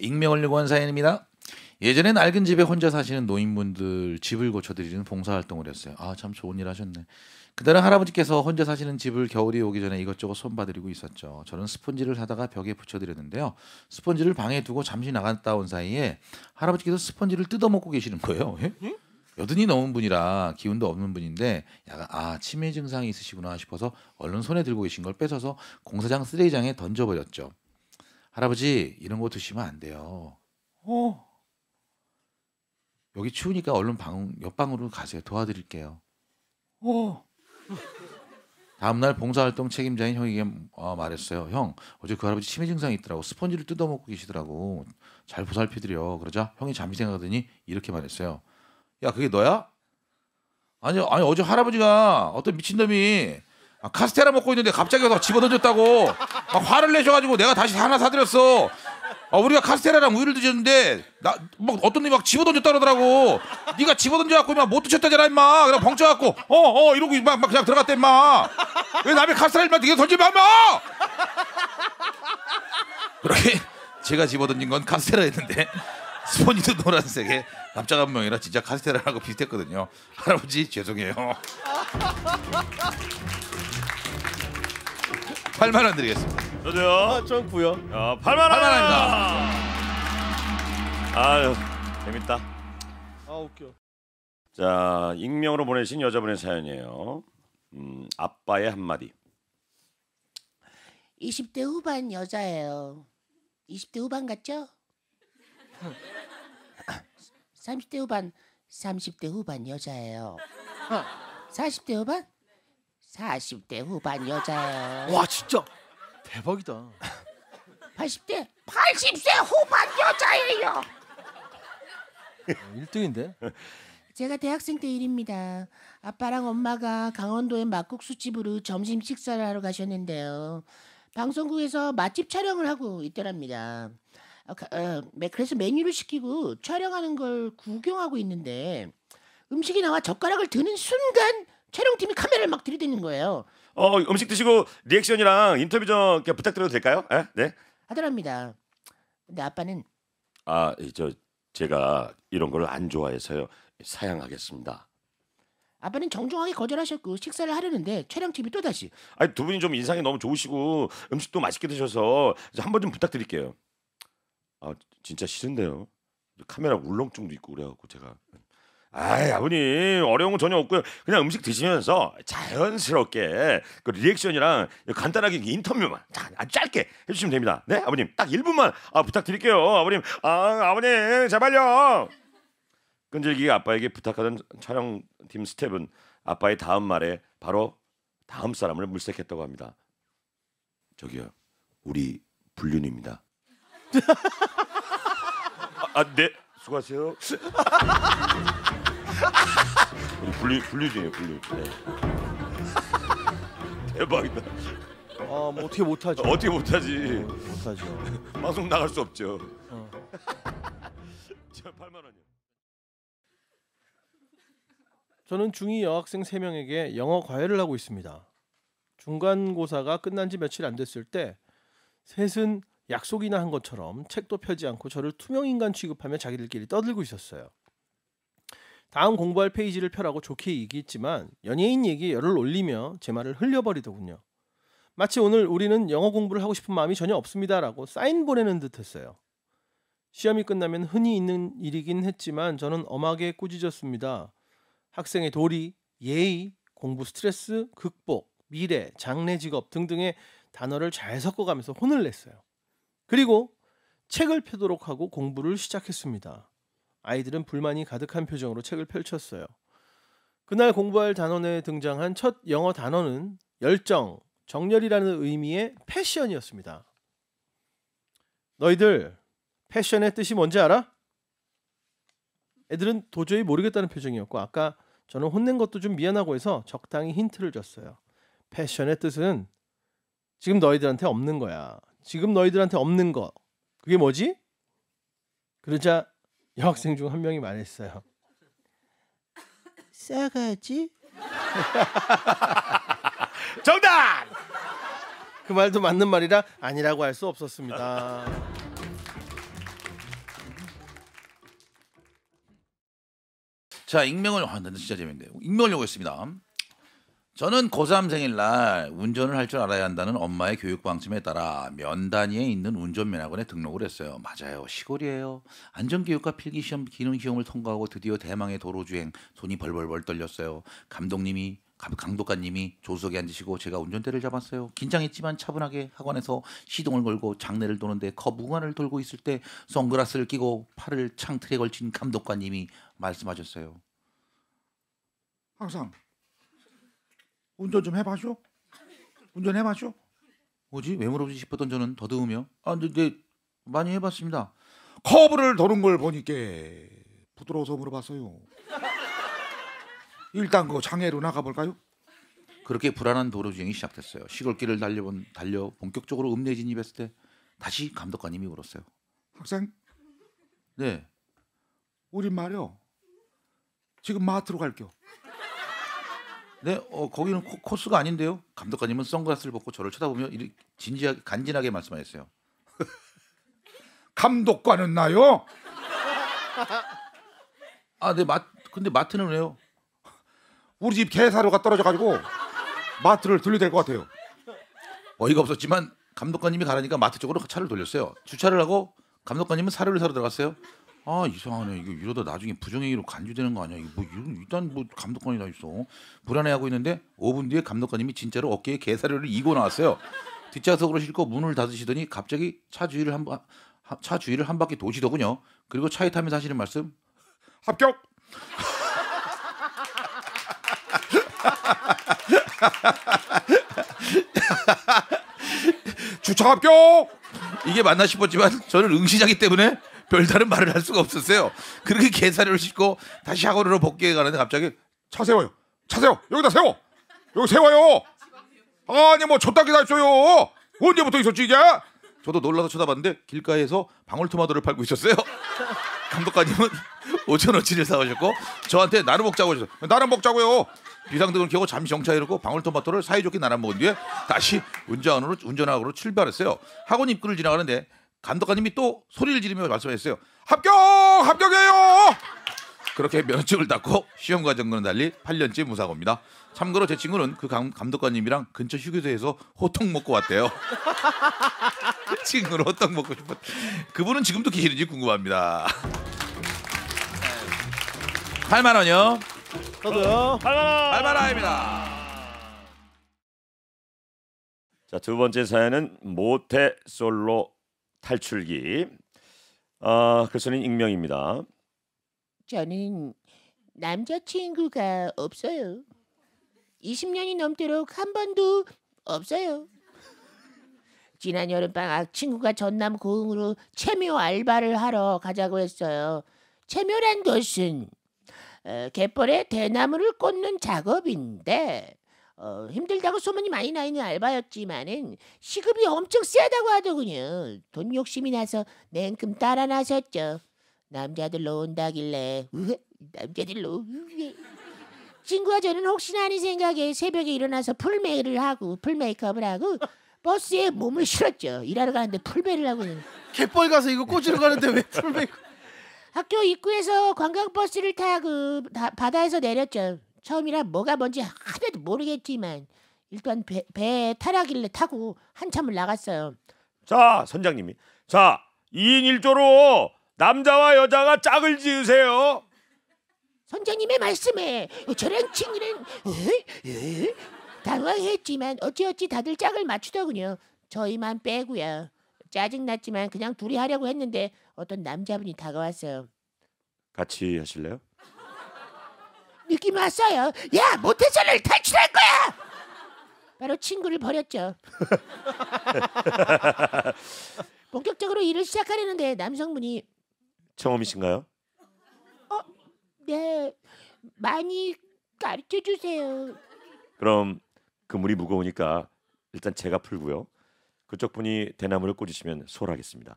익명을 요구한 사연입니다. 예전엔 낡은 집에 혼자 사시는 노인분들 집을 고쳐드리는 봉사활동을 했어요. 아 참 좋은 일 하셨네. 그날은 할아버지께서 혼자 사시는 집을 겨울이 오기 전에 이것저것 손봐드리고 있었죠. 저는 스펀지를 사다가 벽에 붙여드렸는데요. 스펀지를 방에 두고 잠시 나갔다 온 사이에 할아버지께서 스펀지를 뜯어먹고 계시는 거예요. 예? 여든이 넘은 분이라 기운도 없는 분인데 약간 아 치매 증상이 있으시구나 싶어서 얼른 손에 들고 계신 걸 뺏어서 공사장 쓰레기장에 던져버렸죠. 할아버지 이런 거 드시면 안 돼요. 어. 여기 추우니까 얼른 방 옆방으로 가세요. 도와드릴게요. 어. 다음날 봉사활동 책임자인 형에게 어, 말했어요. 형 어제 그 할아버지 치매 증상이 있더라고. 스펀지를 뜯어먹고 계시더라고. 잘 보살펴드려. 그러자 형이 잠시 생각하더니 이렇게 말했어요. 야 그게 너야? 아니 아니 어제 할아버지가 어떤 미친놈이 아, 카스테라 먹고 있는데 갑자기 와서 집어던졌다고 막 화를 내셔가지고 내가 다시 하나 사드렸어. 아, 우리가 카스테라랑 우유를 드셨는데 나막 어떤 놈이 막 집어던졌다 그러더라고. 네가 집어던져갖고 막 못 드셨다잖아 임마. 그냥 벙쪄갖고 어어 이러고 막, 막 그냥 들어갔대 임마. 왜 남의 카스테라 임마 네가 던지마 임마. 그렇게 제가 집어던진 건 카스테라였는데 스포니도 노란색에 납작 한 명이라 진짜 카스테라하고 비슷했거든요. 할아버지 죄송해요. 8만 원 드리겠습니다. 저도요. 아, 전 구요. 어, 8만 원. 8만 원입니다. 아유 재밌다. 아 웃겨. 자 익명으로 보내신 여자분의 사연이에요. 음, 아빠의 한마디. 20대 후반 여자예요. 20대 후반 같죠? 30대 후반, 30대 후반 여자예요. 40대 후반? 40대 후반 여자예요. 와 진짜 대박이다. 80대, 80세 후반 여자예요. 1등인데? 제가 대학생 때 일입니다. 아빠랑 엄마가 강원도의 막국수 집으로 점심 식사를 하러 가셨는데요. 방송국에서 맛집 촬영을 하고 있더랍니다. 어, 가- 어, 매- 그래서 메뉴를 시키고 촬영하는 걸 구경하고 있는데 음식이 나와 젓가락을 드는 순간 촬영팀이 카메라를 막 들이대는 거예요. 어 음식 드시고 리액션이랑 인터뷰 좀 부탁드려도 될까요? 예? 네. 하더랍니다. 근데 아빠는 아 저 제가 이런 걸 안 좋아해서요. 사양하겠습니다. 아빠는 정중하게 거절하셨고 식사를 하려는데 촬영팀이 또 다시 아니 두 분이 좀 인상이 너무 좋으시고 음식도 맛있게 드셔서 한 번 좀 부탁드릴게요. 아 진짜 싫은데요. 카메라 울렁증도 있고 그래갖고 제가. 아이 아버님 어려운 건 전혀 없고요. 그냥 음식 드시면서 자연스럽게 그 리액션이랑 간단하게 인터뷰만 자, 아주 짧게 해주시면 됩니다. 네 아버님 딱 1분만 아, 부탁드릴게요. 아버님 아 아버님 제발요. 끈질기게 아빠에게 부탁하던 촬영팀 스텝은 아빠의 다음 말에 바로 다음 사람을 물색했다고 합니다. 저기요, 우리 불륜입니다. 아, 아, 네, 수고하세요. 우리 불륜 불륜이에요, 불륜. 네. 대박이다. 아뭐 어떻게 못하죠? 어떻게 못하지? 못하죠. 방송 나갈 수 없죠. 어. 저 8만 원이요. 저는 중2 여학생 3명에게 영어 과외를 하고 있습니다. 중간고사가 끝난 지 며칠 안 됐을 때 셋은 약속이나 한 것처럼 책도 펴지 않고 저를 투명인간 취급하며 자기들끼리 떠들고 있었어요. 다음 공부할 페이지를 펴라고 좋게 얘기했지만 연예인 얘기에 열을 올리며 제 말을 흘려버리더군요. 마치 오늘 우리는 영어 공부를 하고 싶은 마음이 전혀 없습니다라고 사인 보내는 듯했어요. 시험이 끝나면 흔히 있는 일이긴 했지만 저는 엄하게 꾸짖었습니다. 학생의 도리, 예의, 공부 스트레스, 극복, 미래, 장래 직업 등등의 단어를 잘 섞어가면서 혼을 냈어요. 그리고 책을 펴도록 하고 공부를 시작했습니다. 아이들은 불만이 가득한 표정으로 책을 펼쳤어요. 그날 공부할 단원에 등장한 첫 영어 단어는 열정, 정열이라는 의미의 패션이었습니다. 너희들 패션의 뜻이 뭔지 알아? 애들은 도저히 모르겠다는 표정이었고 아까 저는 혼낸 것도 좀 미안하고 해서 적당히 힌트를 줬어요. 패션의 뜻은 지금 너희들한테 없는 거야. 지금 너희들한테 없는 거. 그게 뭐지? 그러자 여학생 중 한 명이 말했어요. 싸가지? 정답! 그 말도 맞는 말이라 아니라고 할 수 없었습니다. 자 익명을 아, 나 진짜 재밌는데 익명을 요구했습니다. 저는 고3 생일날 운전을 할 줄 알아야 한다는 엄마의 교육 방침에 따라 면단위에 있는 운전면허원에 등록을 했어요. 맞아요. 시골이에요. 안전교육과 필기시험 기능 시험을 통과하고 드디어 대망의 도로주행 손이 벌벌벌 떨렸어요. 감독님이 감- 강독관님이 조수석에 앉으시고 제가 운전대를 잡았어요. 긴장했지만 차분하게 학원에서 시동을 걸고 장례를 도는데 거부관을 돌고 있을 때 선글라스를 끼고 팔을 창틀에 걸친 감독관님이 말씀하셨어요. 항상 운전 좀 해봐줘. 운전 해봐줘. 뭐지? 왜 물어보지 싶었던 저는 더듬으며 아 근데, 네, 많이 해봤습니다. 커브를 도는 걸 보니까 부드러워서 물어봤어요. 일단 그 장애로 나가볼까요? 그렇게 불안한 도로 주행이 시작됐어요. 시골길을 달려본 달려 본격적으로 읍내 진입했을 때 다시 감독관님이 물었어요. 학생, 네, 우린 말이요. 지금 마트로 갈게요. 네, 어, 거기는 코, 코스가 아닌데요. 감독관님은 선글라스를 벗고 저를 쳐다보며 이렇게 진지하게 간지나게 말씀하셨어요. 감독관은 나요. 아, 네, 마, 근데 마트는 왜요? 우리 집 개사료가 떨어져가지고 마트를 들려댈 것 같아요. 어이가 없었지만 감독관님이 가라니까 마트 쪽으로 차를 돌렸어요. 주차를 하고 감독관님은 사료를 사러 들어갔어요. 아 이상하네 이거 이러다 나중에 부정행위로 간주되는 거 아니야? 이거 뭐 이런 일단 뭐 감독관이 다 있어 불안해하고 있는데 5분 뒤에 감독관님이 진짜로 어깨에 개사료를 이고 나왔어요. 뒷좌석으로 싣고 문을 닫으시더니 갑자기 차 주위를 한차 주위를 한 바퀴 도시더군요. 그리고 차에 타면서 하시는 말씀 합격. 주차 합격. 이게 맞나 싶었지만 저는 응시자기 때문에 별다른 말을 할 수가 없었어요. 그렇게 개사료를 싣고 다시 학원으로 복귀해 가는데 갑자기 차 세워요. 차 세워. 여기다 세워. 여기 세워요. 아니 뭐 줬다기 다 있어요. 언제부터 있었지 이게? 저도 놀라서 쳐다봤는데 길가에서 방울토마토를 팔고 있었어요. 감독관님은 5천 원치를 사오셨고 저한테 나눠 먹자고 하셨어요. 나랑 먹자고요. 비상등을 켜고 잠시 정차해놓고 방울토마토를 사이좋게 나눠 먹은 뒤에 다시 운전으로 운전학으로 출발했어요. 학원 입구를 지나가는데 감독관님이 또 소리를 지르며 말씀하셨어요. 합격! 합격이에요. 그렇게 면허증을 땄고 시험 과정과는 달리 8년째 무사고입니다. 참고로 제 친구는 그 감, 감독관님이랑 근처 휴게소에서 호떡 먹고 왔대요. 친구는 호떡 먹고 싶었. 그분은 지금도 계시는지 궁금합니다. 8만 원요. 저도요. 8만 원입니다. 자, 두 번째 사연은 모태 솔로 탈출기. 아, 글쓴이 익명입니다. 저는 남자친구가 없어요. 20년이 넘도록 한 번도 없어요. 지난 여름방학 친구가 전남 고흥으로 체묘 알바를 하러 가자고 했어요. 체묘란 것은 어, 갯벌에 대나무를 꽂는 작업인데 어, 힘들다고 소문이 많이 나 있는 알바였지만은 시급이 엄청 세다고 하더군요. 돈 욕심이 나서 냉큼 따라 나섰죠. 남자들로 온다길래 으흐, 남자들로 으흐. 친구와 저는 혹시나 하는 생각에 새벽에 일어나서 풀메이를 하고 풀메이크업을 하고 버스에 몸을 실었죠. 일하러 가는데 풀메이를 하고 있는. 갯벌 가서 이거 꽂으러 가는데 왜 풀메이크? 학교 입구에서 관광버스를 타고 다- 바다에서 내렸죠. 처음이라 뭐가 뭔지 하나도 모르겠지만 일단 배, 배에 타라길래 타고 한참을 나갔어요. 자, 선장님이. 자, 2인 1조로 남자와 여자가 짝을 지으세요. 선장님의 말씀에 저런 친구는 으이, 으이, 당황했지만 어찌어찌 다들 짝을 맞추더군요. 저희만 빼고요. 짜증났지만 그냥 둘이 하려고 했는데 어떤 남자분이 다가왔어요. 같이 하실래요? 느낌 왔어요. 야 모태솔을 탈출할 거야. 바로 친구를 버렸죠. 본격적으로 일을 시작하려는데 남성분이 처음이신가요? 네 많이 가르쳐 주세요. 그럼 그물이 무거우니까 일단 제가 풀고요. 그쪽 분이 대나무를 꽂으시면 소홀하겠습니다.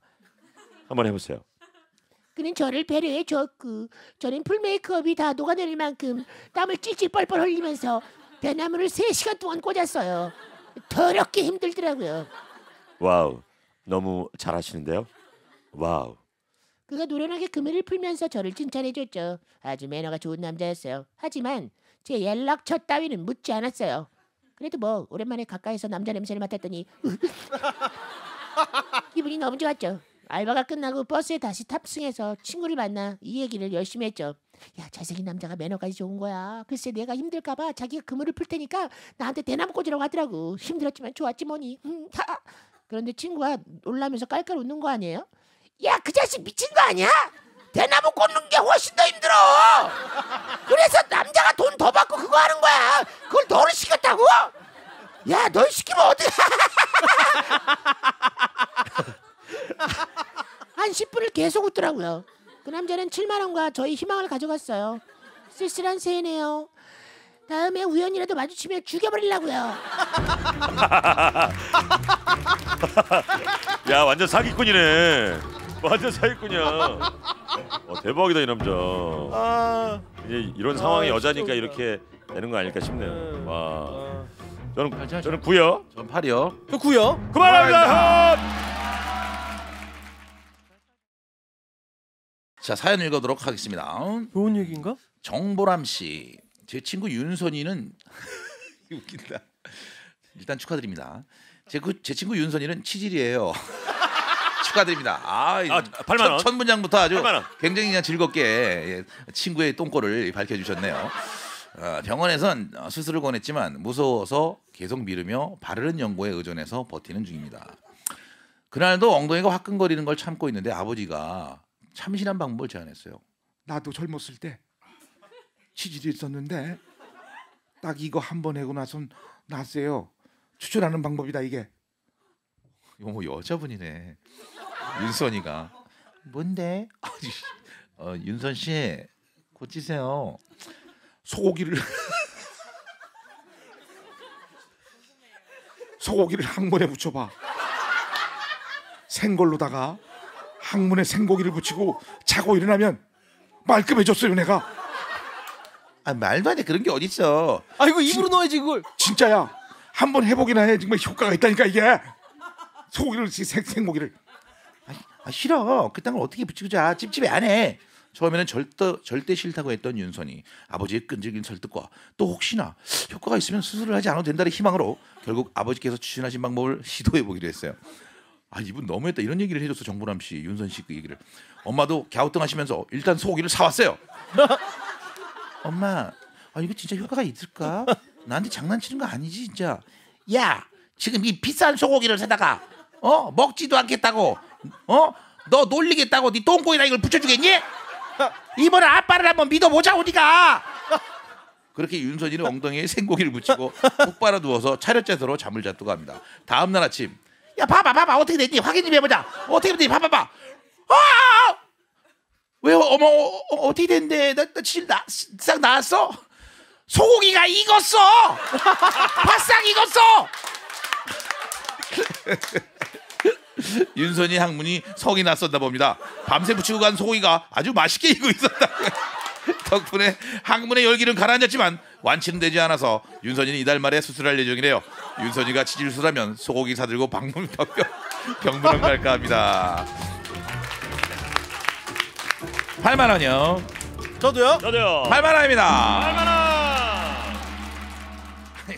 한번 해보세요. 그는 저를 배려해 줬고 저는 풀 메이크업이 다 녹아내릴 만큼 땀을 찔찔 뻘뻘 흘리면서 대나무를 3시간 동안 꽂았어요. 더럽게 힘들더라고요. Wow, 너무 잘하시는데요. Wow, 그가 노련하게 그물을 풀면서 저를 칭찬해줬죠. 아주 매너가 좋은 남자였어요. 하지만 제 연락처 따위는 묻지 않았어요. 그래도 뭐 오랜만에 가까이서 남자 냄새를 맡았더니 기분이 너무 좋았죠. 알바가 끝나고 버스에 다시 탑승해서 친구를 만나 이 얘기를 열심히 했죠. 야 잘생긴 남자가 매너까지 좋은 거야. 글쎄 내가 힘들까봐 자기가 그물을 풀 테니까 나한테 대나무 꽂으라고 하더라고. 힘들었지만 좋았지 뭐니. 음, 하. 그런데 친구가 놀라면서 깔깔 웃는 거 아니에요? 야 그 자식 미친 거 아니야? 대나무 꽂는 게 훨씬 더 힘들어. 그래서 남자가 돈 더 받고 그거 하는 거야. 그걸 너를 시켰다고? 야 널 시키면 어떻게? 한 10분을 계속 웃더라고요. 그 남자는 7만 원과 저희 희망을 가져갔어요. 쓸쓸한 새해네요. 다음에 우연이라도 마주치면 죽여버리려고요. 야 완전 사기꾼이네. 완전 사기꾼이야. 어, 대박이다 이 남자. 아, 이제 이런 아, 상황이 진짜 여자니까. 이렇게 되는 거 아닐까 싶네요. 음. 와, 아. 저는 저는 구요. 전 팔이요. 저 구요. 그만합니다. 자 사연 읽어도록 하겠습니다. 좋은 얘기인가? 정보람 씨, 제 친구 윤선이는 웃긴다. 일단 축하드립니다. 제, 그, 제 친구 윤선이는 치질이에요. 축하드립니다. 아, 이 아, 8만 원. 첫, 첫 문장부터 아주 8만 원. 굉장히 그냥 즐겁게 예, 친구의 똥꼬를 밝혀주셨네요. 어, 병원에선 어, 수술을 권했지만 무서워서 계속 미루며 바르는 연고에 의존해서 버티는 중입니다. 그날도 엉덩이가 화끈거리는 걸 참고 있는데 아버지가 참신한 방법을 제안했어요. 나도 젊었을 때 치질이 있었는데 딱 이거 한 번 해고 나선 났어요. 추천하는 방법이다 이게. 이거 뭐 여자분이네. 윤선이가 뭔데? 어, 윤선 씨 고치세요. 소고기를 소고기를 항문에 붙여봐. 생걸로다가 항문에 생고기를 붙이고 자고 일어나면 말끔해졌어요 내가. 아 말도 안돼 그런 게 어딨어. 아 이거 입으로 넣어야지 이걸. 진짜야. 한번 해보기나 해 정말 효과가 있다니까 이게. 소고기를 생, 생고기를 아 싫어. 그딴 걸 어떻게 붙이고 자 찝찝해 안 해. 처음에는 절대 절대 싫다고 했던 윤선이 아버지의 끈질긴 설득과 또 혹시나 효과가 있으면 수술을 하지 않아도 된다는 희망으로 결국 아버지께서 추천하신 방법을 시도해 보기로 했어요. 아 이분 너무했다 이런 얘기를 해줬어 정보람 씨 윤선 씨 그 얘기를 엄마도 갸우뚱하시면서 일단 소고기를 사왔어요. 엄마 아 이거 진짜 효과가 있을까? 나한테 장난치는 거 아니지 진짜? 야 지금 이 비싼 소고기를 사다가 어 먹지도 않겠다고 어 너 놀리겠다고 네 똥꼬에다 이걸 붙여주겠니? 이번에 아빠를 한번 믿어보자 우리가 그렇게 윤선이는 엉덩이에 생고기를 붙이고 푹 빨아 누워서 차렷자세로 잠을 잤다고 합니다. 다음 날 아침 야 봐봐 봐봐. 어떻게 됐니? 확인 좀 해보자. 어떻게 됐니? 봐봐 봐 아 왜요 어머 어, 어, 어 떻게 됐는데? 나나 질 나, 싹 나왔어? 소고기가 익었어. 바싹 익었어. 윤선이 항문이 성이 났었나 봅니다. 밤새 붙이고 간 소고기가 아주 맛있게 익고 있었다. 덕분에 항문의 열기는 가라앉았지만 완치는 되지 않아서 윤선이는 이달 말에 수술할 예정이래요. 윤선이가 치질수라면 소고기 사들고 방문 병, 병문안 갈까 합니다. 8만 원이요. 저도요. 저도요. 8만 원입니다. 얼마나?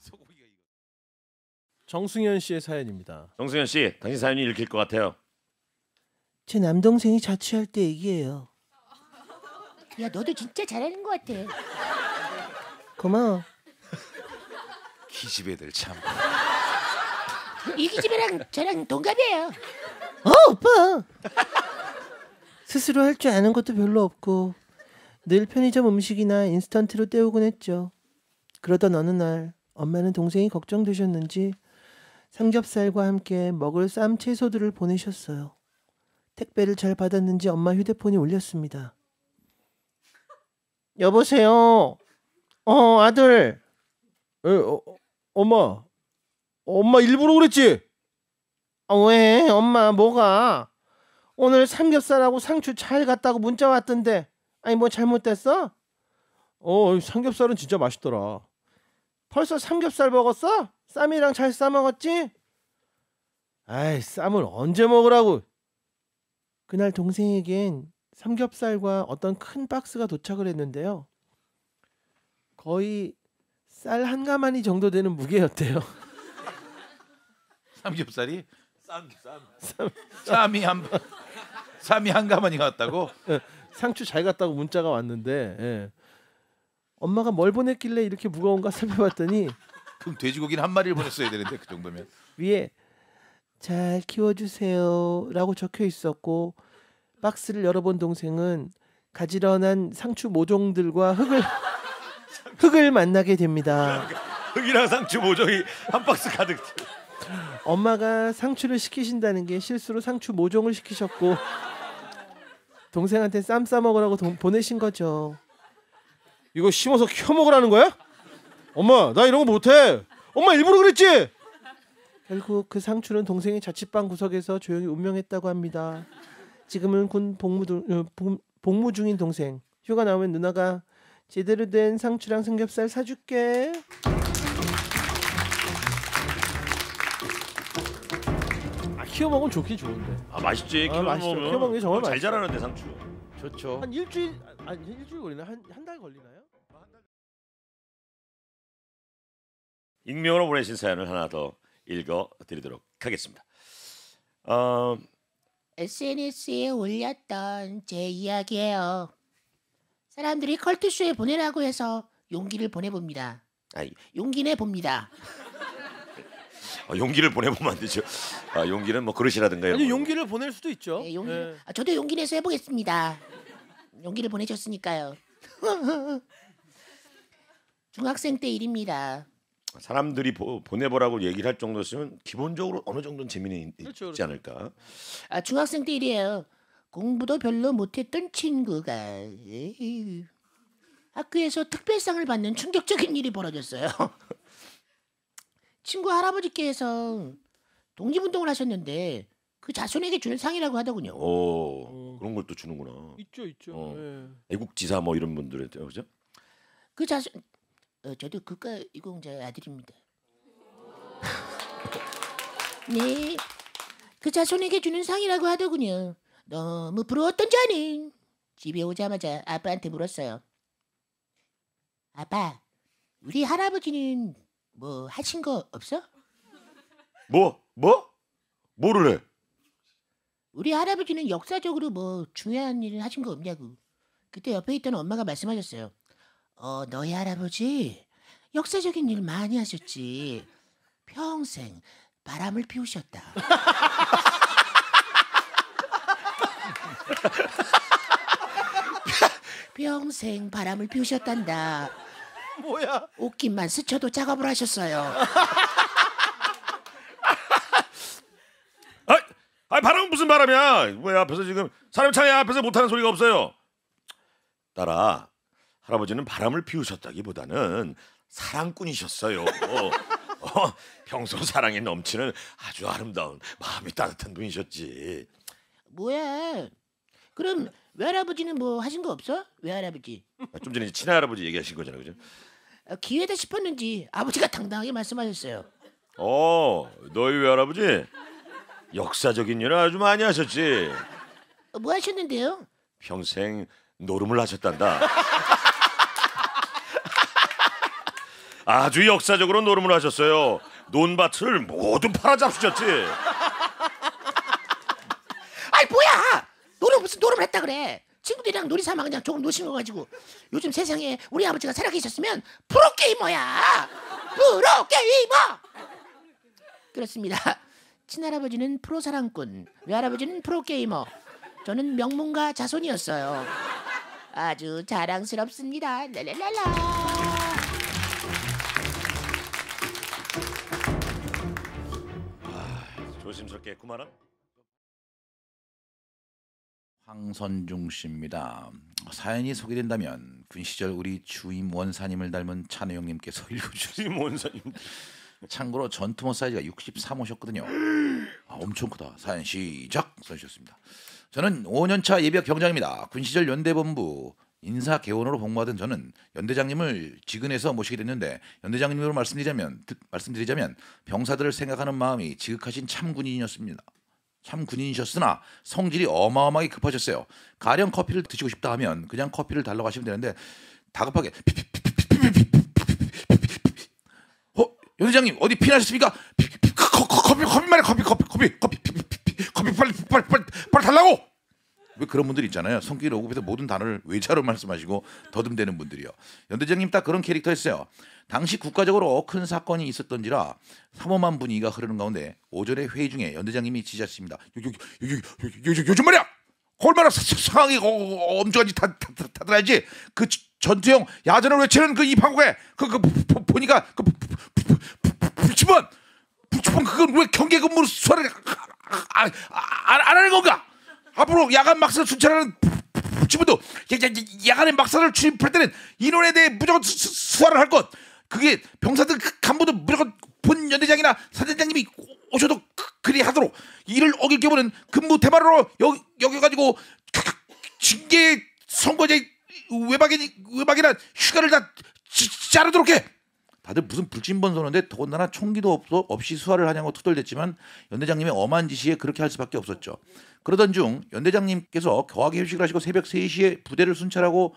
소고기가 익었- 정승현 씨의 사연입니다. 정승현 씨, 당신 사연이 읽힐 것 같아요. 제 남동생이 자취할 때 얘기예요. 야 너도 진짜 잘하는 것 같아. 고마워. 기집애들 참. 이 기집애랑 저랑 동갑이에요. 어 오빠. 스스로 할 줄 아는 것도 별로 없고 늘 편의점 음식이나 인스턴트로 때우곤 했죠. 그러던 어느 날 엄마는 동생이 걱정되셨는지 삼겹살과 함께 먹을 쌈 채소들을 보내셨어요. 택배를 잘 받았는지 엄마 휴대폰이 울렸습니다. 여보세요. 어 아들. 에, 어, 엄마. 엄마 일부러 그랬지? 아, 왜? 엄마 뭐가? 오늘 삼겹살하고 상추 잘 갔다고 문자 왔던데. 아니 뭐 잘못됐어? 어 삼겹살은 진짜 맛있더라. 벌써 삼겹살 먹었어? 쌈이랑 잘 싸 먹었지? 아이 쌈을 언제 먹으라고? 그날 동생에겐 삼겹살과 어떤 큰 박스가 도착을 했는데요. 거의 쌀 한 가마니 정도 되는 무게였대요. 삼겹살이 쌈 쌈. 쌈이 한 쌈이 한 가마니가 왔다고? 상추 잘 갔다고 문자가 왔는데 예. 엄마가 뭘 보냈길래 이렇게 무거운가 살펴봤더니 그럼 돼지고기는 한 마리를 보냈어야 되는데 그 정도면. 위에 잘 키워주세요라고 적혀 있었고 박스를 열어본 동생은 가지런한 상추 모종들과 흙을 흙을 만나게 됩니다. 흑이랑 상추 모종이 한 박스 가득. 엄마가 상추를 시키신다는 게 실수로 상추 모종을 시키셨고 동생한테 쌈 싸 먹으라고 돈 보내신 거죠. 이거 심어서 키워 먹으라는 거야? 엄마 나 이런 거 못해. 엄마 일부러 그랬지? 결국 그 상추는 동생이 자취방 구석에서 조용히 운명했다고 합니다. 지금은 군 복무, 중- 어, 복- 복무 중인 동생. 휴가 나오면 누나가 제대로 된 상추랑 삼겹살 사줄게. 아 키워 먹으면 좋긴 좋은데. 아 맛있지. 아, 키워 맛있죠. 먹으면. 키워 먹는 게 정말 어, 잘 맛있죠. 자라는데 상추. 좋죠. 한 일주일 아니 일주일 걸리나 한한 달 걸리나요? 익명으로 보내신 사연을 하나 더 읽어 드리도록 하겠습니다. 어, SNS에 올렸던 제 이야기예요. 사람들이 컬투쇼에 보내라고 해서 용기를 보내봅니다. 아이, 용기 내 봅니다. 어, 용기를 보내보면 안 되죠. 아, 용기는 뭐 그릇이라든가 아니 거. 용기를 보낼 수도 있죠. 네, 용기. 예. 아, 저도 용기 내서 해보겠습니다. 용기를 보내줬으니까요. 중학생 때 일입니다. 사람들이 보, 보내보라고 얘기를 할 정도였으면 기본적으로 어느 정도는 재미는 있- 그렇죠, 있지 않을까. 아, 중학생 때 일이에요. 공부도 별로 못했던 친구가 에이, 학교에서 특별상을 받는 충격적인 일이 벌어졌어요. 친구 할아버지께서 독립운동을 하셨는데 그 자손에게 주는 상이라고 하더군요. 오 어. 그런 걸 또 주는구나. 있죠 있죠. 어. 예. 애국지사 뭐 이런 분들한테 그죠? 그 자손 어, 저도 국가유공자 아들입니다. 네, 그 자손에게 주는 상이라고 하더군요. 너무 부러웠던 저는 집에 오자마자 아빠한테 물었어요. 아빠, 우리 할아버지는 뭐 하신 거 없어? 뭐 뭐? 뭐를 해? 우리 할아버지는 역사적으로 뭐 중요한 일을 하신 거 없냐고. 그때 옆에 있던 엄마가 말씀하셨어요. 어, 너희 할아버지 역사적인 일 많이 하셨지. 평생 바람을 피우셨다. 평생 바람을 피우셨단다. 뭐야? 옷깃만 스쳐도 작업을 하셨어요. 아, 아 바람은 무슨 바람이야? 왜 앞에서 지금 사람 차에 앞에서 못하는 소리가 없어요? 따라 할아버지는 바람을 피우셨다기보다는 사랑꾼이셨어요. 어, 평소 사랑에 넘치는 아주 아름다운 마음이 따뜻한 분이셨지. 뭐야? 그럼 외할아버지는 뭐 하신 거 없어? 외할아버지. 아, 좀 전에 친할아버지 얘기하신 거잖아요, 그죠? 어, 기회다 싶었는지 아버지가 당당하게 말씀하셨어요. 어, 너희 외할아버지 역사적인 일을 아주 많이 하셨지. 어, 뭐 하셨는데요? 평생 노름을 하셨단다. 아주 역사적으로 노름을 하셨어요. 논밭을 모두 팔아 잡수셨지. 아이 뭐야? 노름 무슨 노름을 했다 그래? 친구들이랑 놀이삼아 그냥 조금 노신 거 가지고 요즘 세상에 우리 아버지가 살아계셨으면 프로게이머야. 프로게이머. 그렇습니다. 친할아버지는 프로 사랑꾼, 외할아버지는 프로게이머. 저는 명문가 자손이었어요. 아주 자랑스럽습니다. 랄랄랄라. 조심스럽게 했구만은. 황선중 씨입니다. 사연이 소개된다면 군 시절 우리 주임 원사님을 닮은 찬우 형님께서 읽어주셨습니다. 지금 원사님. 참고로 전투모 사이즈가 63호셨거든요. 아, 엄청 크다. 사연 시작 써주셨습니다. 저는 5년차 예비역 병장입니다. 군 시절 연대본부 인사 개원으로 복무하던 저는 연대장님을 지근해서 모시게 됐는데 연대장님으로 말씀드리자면 듣- 말씀드리자면 병사들을 생각하는 마음이 지극하신 참 군인이었습니다. 참 군인이셨으나 성질이 어마어마하게 급하셨어요. 가령 커피를 드시고 싶다 하면 그냥 커피를 달라고 하시면 되는데 다급하게 어 연회장님 어디 피나셨습니까? 커피 커피 말이야 커피 커피 커피 커피 커피 빨리 빨리 빨리 달라고 왜 그런 분들 있잖아요. 성격이 오급해서 모든 단어를 외자로 말씀하시고 더듬대는 분들이요. 연대장님 딱 그런 캐릭터였어요. 당시 국가적으로 큰 사건이 있었던지라 삼엄한 분위기가 흐르는 가운데 오전에 회의 중에 연대장님이 요, 요즘 말이야. 얼마나 상황이 어, 어, 엄중한지 다, 다, 다, 다들 알지? 그 지- 전투형 야전을 외치는 그 이방국에 그, 그 보- 보니까 그 불치번 불치번 그건 왜 경계 근무를 수사를 아, 아, 아, 안 하는 건가? 앞으로 야간 막사를 순찰하는 부치부도 야간에 막사를 출입할 때는 인원에 대해 무조건 수, 수- 수사를 할 것. 그게 병사들 그 간부도 무조건 본 연대장이나 사단장님이 오셔도 그- 그리 하도록 이를 어길 경우는 근무 대마로 여, 여겨가지고 징계 선거제 외박이 외박이나 휴가를 다 지- 자르도록 해. 다들 무슨 불침번 쏘는데 더군다나 총기도 없어 없이 수화를 하냐고 투덜댔지만 연대장님의 엄한 지시에 그렇게 할 수밖에 없었죠. 그러던 중 연대장님께서 거하게 휴식을 하시고 새벽 3시에 부대를 순찰하고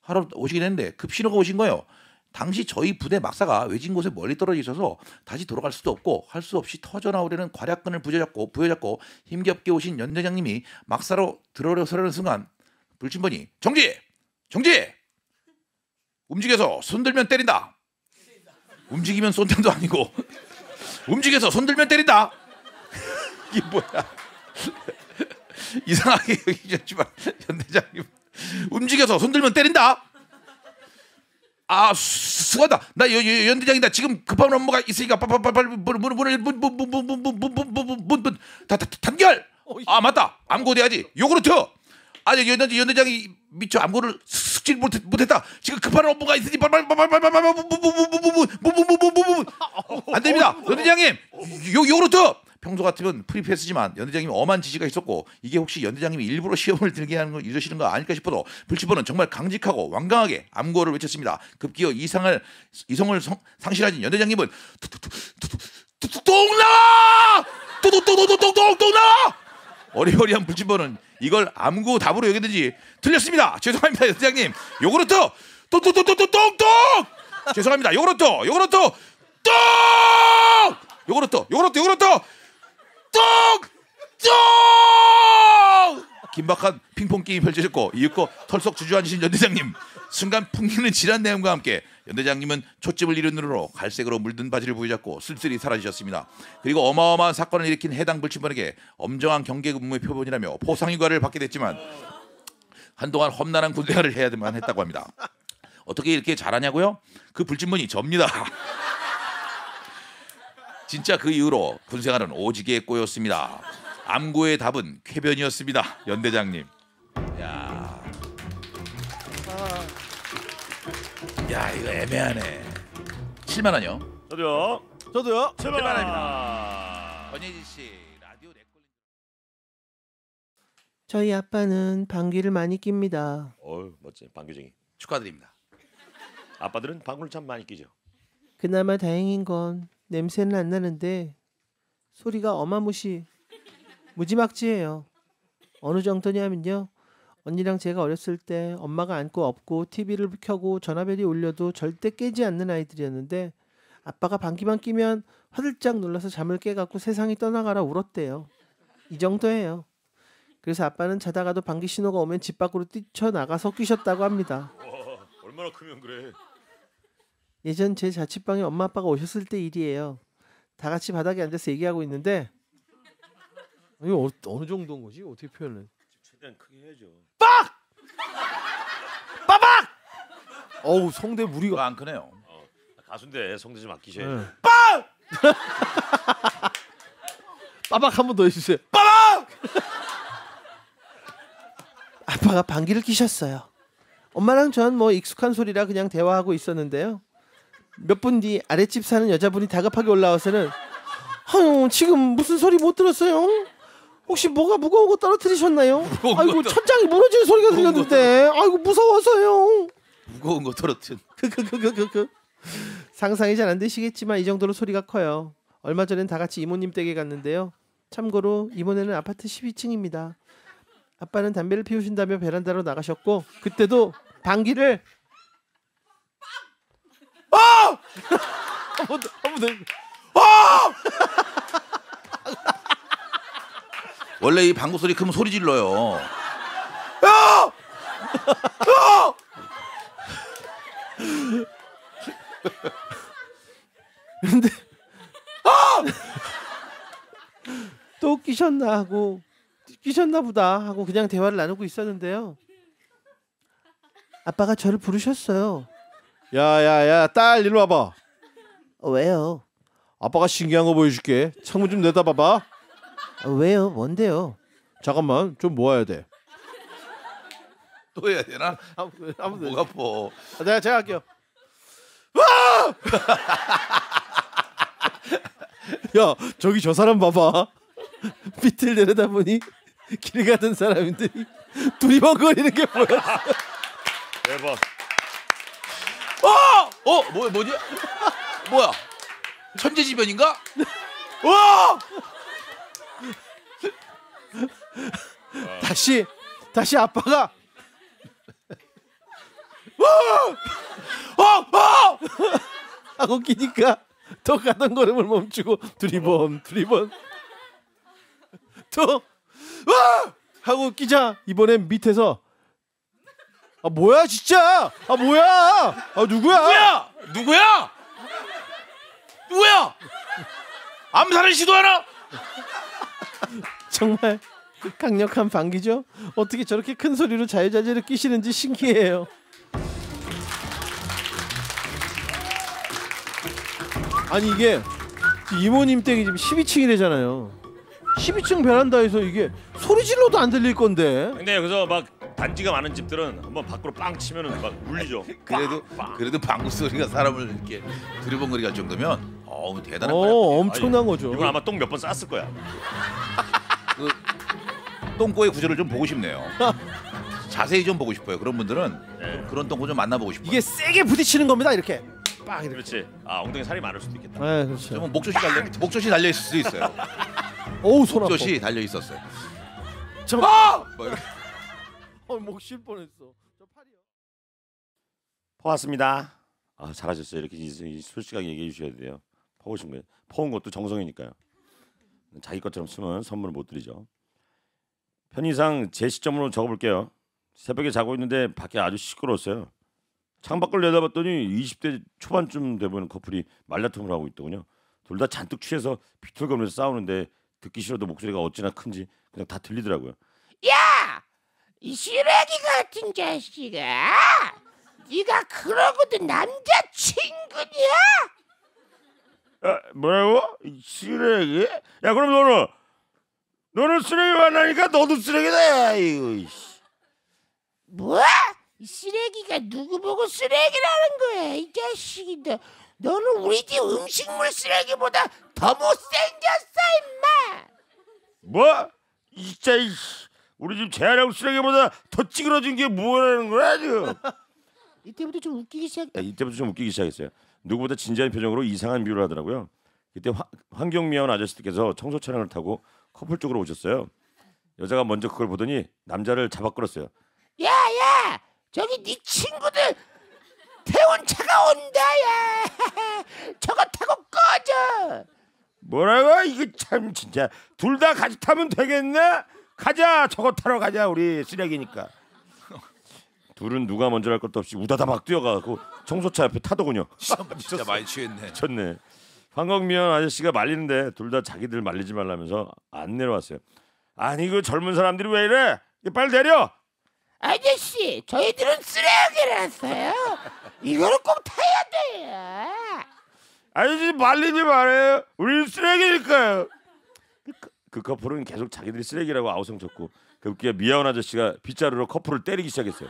하러 오시긴 했는데 급 신호가 오신 거예요. 당시 저희 부대 막사가 외진 곳에 멀리 떨어져 있어서 다시 돌아갈 수도 없고 할 수 없이 터져 나오려는 괄약근을 부여잡고 부여잡고 힘겹게 오신 연대장님이 막사로 들어서려는 순간 불침번이 정지 정지 움직여서 손들면 때린다. 움직이면 쏜다도 아니고 움직여서 손들면 때린다. 이게 뭐야? 이상하게 여기셨지만 연대장님 움직여서 손들면 때린다. 아 수- 수고하다. 나 여, 여, 연대장이다. 지금 급한 업무가 있으니까 빨빨빨빨 문을 문을 문문 문 문 문 문 문 문 단결. 아 맞다. 암고돼야지. 요구르트. 아니 연대 연대장이 미처 암고를 숙지 못했다. 지금 급한 업무가 있으니 안 됩니다. 연대장님 요 요로트 평소 같으면 프리패스지만 연대장님이 엄한 지시가 있었고 이게 혹시 연대장님이 일부러 시험을 들게 하는 걸 이러시는 거 아닐까 싶어도 불치보는 정말 강직하고 완강하게 암고를 외쳤습니다. 급기어 이상을 이성을 성, 상실하신 연대장님은 똥 나와! 똥똥똥똥똥똥 나와! 어리어리한 불치보는 이걸 암고 답으로 여기든지 틀렸습니다. 죄송합니다, 연대장님. 요구르트 똥똥똥똥똥똥똥 죄송합니다. 요구르트 요구르트 똥 요구르트 요구르트 요구르트 똥! 똥! 긴박한 핑퐁 게임이 펼쳐졌고 이윽고 털썩 주저앉으신 연대장님 순간 풍기는 질한 내음과 함께 연대장님은 초집을 잃은 눈으로 갈색으로 물든 바지를 부여잡고 쓸쓸히 사라지셨습니다. 그리고 어마어마한 사건을 일으킨 해당 불침번에게 엄정한 경계 근무의 표본이라며 포상휴가를 받게 됐지만 한동안 험난한 군대화를 해야만 했다고 합니다. 어떻게 이렇게 잘하냐고요? 그 불침번이 접니다. 진짜 그 이후로 군생활은 오지게 꼬였습니다. 암고의 답은 쾌변이었습니다. 연대장님. 야 이거 애매하네. 7만 원요. 저도요. 저도요. 출발합니다. 권예진 씨 라디오 렉걸린. 저희 아빠는 방귀를 많이 낍니다. 어유 멋지 방규쟁이. 축하드립니다. 아빠들은 방구를 참 많이 끼죠. 그나마 다행인 건 냄새는 안 나는데 소리가 어마무시 무지막지해요. 어느 정도냐면요. 언니랑 제가 어렸을 때 엄마가 안고 업고 TV를 켜고 전화벨이 울려도 절대 깨지 않는 아이들이었는데 아빠가 방귀만 끼면 화들짝 놀라서 잠을 깨갖고 세상이 떠나가라 울었대요. 이 정도예요. 그래서 아빠는 자다가도 방귀 신호가 오면 집 밖으로 뛰쳐나가서 끼셨다고 합니다. 얼마나 크면 그래. 예전 제 자취방에 엄마 아빠가 오셨을 때 일이에요. 다 같이 바닥에 앉아서 얘기하고 있는데 이거 어, 어느 정도인 거지? 어떻게 표현을? 최대한 크게 해야죠. 어우 성대 무리가. 안 크네요. 가수인데 성대 좀 아끼셔야 네. 빠박 한 번 더 해주세요. 빠박! 아빠가 방귀를 끼셨어요. 엄마랑 전 뭐 익숙한 소리라 그냥 대화하고 있었는데요. 몇 분 뒤 아랫집 사는 여자분이 다급하게 올라와서는 아유 지금 무슨 소리 못 들었어요? 혹시 뭐가 무거운 거 떨어뜨리셨나요? 아이고 천장이 무너지는 소리가 들렸는데 아이고 무서워서요. 무거운 거 떨어뜨린. 크크크크크 상상이 잘 안 되시겠지만 이 정도로 소리가 커요. 얼마 전엔 다 같이 이모님 댁에 갔는데요. 참고로 이번에는 아파트 12층입니다. 아빠는 담배를 피우신다며 베란다로 나가셨고 그때도 방귀를 아! 한번 더, 한번 더. 원래 이 방구 소리 크면 소리 질러요. 근데 또 끼셨나 하고 끼셨나 보다 하고 그냥 대화를 나누고 있었는데요. 아빠가 저를 부르셨어요. 야야야 딸 일로 와봐. 어, 왜요? 아빠가 신기한 거 보여줄게. 창문 좀 내다봐봐. 어, 왜요? 뭔데요? 잠깐만 좀 모아야 돼. 또 해야 되나? 아무 아무 목 아파. 내가 제가 할게요. 야 저기 저 사람 봐봐. 밑을 내려다 보니 길 가던 사람들이 두리번거리는 게 보여. 대박. 어, 뭐 뭐지? 뭐야? 천재지변인가? 다시 다시 아빠가 하고 끼니까 더 가던 걸음을 멈추고 두리번 두리번 또 와! 하고 끼자 이번엔 밑에서 아 뭐야 진짜? 아 뭐야? 아 누구야? 누구야? 누구야? 누구야? 암살을 시도하나? 정말 강력한 방귀죠. 어떻게 저렇게 큰 소리로 자유자재로 끼시는지 신기해요. 아니 이게 이모님 댁이 지금 12층이래잖아요. 12층 베란다에서 이게 소리 질러도 안 들릴 건데. 근데 여기서 막 단지가 많은 집들은 한번 밖으로 빵 치면은 막 울리죠. 그래도 빵. 그래도 방구 소리가 사람을 이렇게 두리번거리게 할 정도면 어우 대단한 어 거야. 엄청난 거죠. 이건 아마 똥 몇 번 쌌을 거야. 그 똥꼬의 구조를 좀 보고 싶네요. 자세히 좀 보고 싶어요. 그런 분들은 네. 그런 똥꼬 좀 만나보고 싶어요. 이게 세게 부딪히는 겁니다. 이렇게. 빡 이렇게. 그렇지. 아 엉덩이 살이 많을 수도 있겠다. 네 그렇죠. 좀 목젖이 달려 목젖이 달려 있을 수도 있어요. 어우 손 아파. 목젖이 달려 있었어요. 저... 뭐 이렇게. 어, 목쉴 뻔했어. 저 팔이요. 퍼왔습니다. 아 잘하셨어요. 이렇게 솔직하게 얘기해 주셔야 돼요. 퍼오신 거예요. 퍼온 것도 정성이니까요. 자기 것처럼 쓰면 선물을 못 드리죠. 편의상 제 시점으로 적어볼게요. 새벽에 자고 있는데 밖에 아주 시끄러웠어요. 창밖을 내다봤더니 20대 초반쯤 돼 보이는 커플이 말다툼을 하고 있더군요. 둘 다 잔뜩 취해서 비틀거리면서 싸우는데 듣기 싫어도 목소리가 어찌나 큰지 그냥 다 들리더라고요. 야! 이 쓰레기 같은 자식아! 네가 그러고도 남자친구냐? 야, 뭐라고? 이 쓰레기? 야 그럼 너는 너는 쓰레기 만나니까 너도 쓰레기다 야 이거. 뭐? 이 쓰레기가 누구 보고 쓰레기라는 거야 이 자식이 너 너는 우리 집 음식물 쓰레기보다 더 못생겼어 임마 뭐? 이 진짜 이씨. 우리 집 재활용 쓰레기보다 더 찌그러진 게 뭐라는 거야 지금 이때부터 좀 웃기기 시작 야, 이때부터 좀 웃기기 시작했어요 누구보다 진지한 표정으로 이상한 비유를 하더라고요. 그때 화, 환경미화원 아저씨께서 청소 차량을 타고 커플 쪽으로 오셨어요. 여자가 먼저 그걸 보더니 남자를 잡아 끌었어요. 야야! 저기 네 친구들 태운 차가 온다 야! 저거 타고 꺼져! 뭐라고? 이거 참 진짜. 둘 다 같이 타면 되겠네? 가자! 저거 타러 가자 우리 쓰레기니까. 둘은 누가 먼저 할 것도 없이 우다다막 뛰어가고 청소차 옆에 타더군요. 진짜 많이 취했네. 미쳤네. 황광미연 아저씨가 말리는데 둘 다 자기들 말리지 말라면서 안 내려왔어요. 아니 그 젊은 사람들이 왜 이래? 빨리 내려! 아저씨 저희들은 쓰레기라서요. 이거를 꼭 타야 돼요. 아저씨 말리지 말아요. 우리는 쓰레기니까요. 그, 그 커플은 계속 자기들이 쓰레기라고 아우성 쳤고 급기야 미아원 아저씨가 빗자루로 커플을 때리기 시작했어요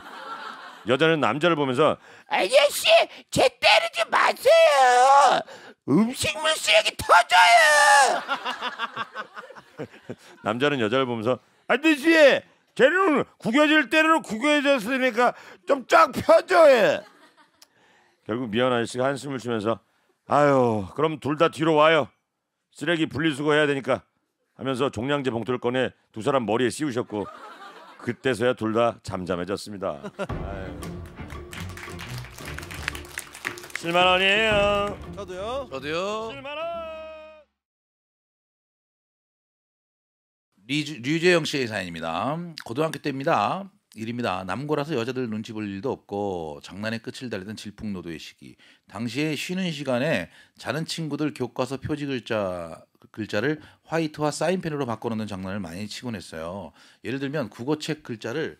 여자는 남자를 보면서 아저씨 제 때리지 마세요. 음식물 쓰레기 터져요. 남자는 여자를 보면서 아저씨 쟤는 구겨질 때로 구겨졌으니까 좀 쫙 펴줘요. 결국 미안 아저씨가 한숨을 쉬면서 아유 그럼 둘 다 뒤로 와요. 쓰레기 분리수거 해야 되니까 하면서 종량제 봉투를 꺼내 두 사람 머리에 씌우셨고 그때서야 둘 다 잠잠해졌습니다. 7만 원이에요. 저도요. 저도요. 7만 원. 리주, 류재영 씨의 사연입니다. 고등학교 때입니다. 일입니다. 남고라서 여자들 눈치 볼 일도 없고 장난의 끝을 달리던 질풍노도의 시기. 당시에 쉬는 시간에 자는 친구들 교과서 표지 글자 글자를 화이트와 사인펜으로 바꿔놓는 장난을 많이 치곤 했어요. 예를 들면 국어책 글자를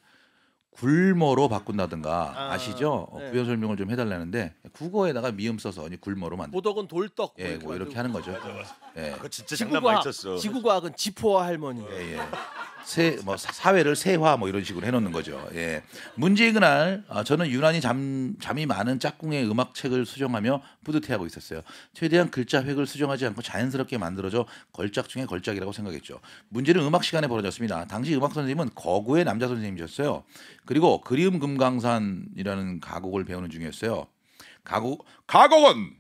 굴모로 바꾼다든가 아, 아, 시죠 네. 부연 설명을 좀 해달라는데 국어에다가 미음 써서 아니 굴모로 만들. 보덕은 돌떡. 예, 뭐 이렇게 하는 거죠. 예. 그거 진짜 장난 많이 쳤어. 지구과학은 지포와 할머니. 예, 예. 세 뭐 사회를 세화 뭐 이런 식으로 해놓는 거죠. 예. 문제의 그날 아, 저는 유난히 잠 잠이 많은 짝꿍의 음악 책을 수정하며 뿌듯해하고 있었어요. 최대한 글자 획을 수정하지 않고 자연스럽게 만들어져 걸작 중에 걸작이라고 생각했죠. 문제는 음악 시간에 벌어졌습니다. 당시 음악 선생님은 거구의 남자 선생님이셨어요. 그리고 그리움 금강산이라는 가곡을 배우는 중이었어요. 가곡 가곡은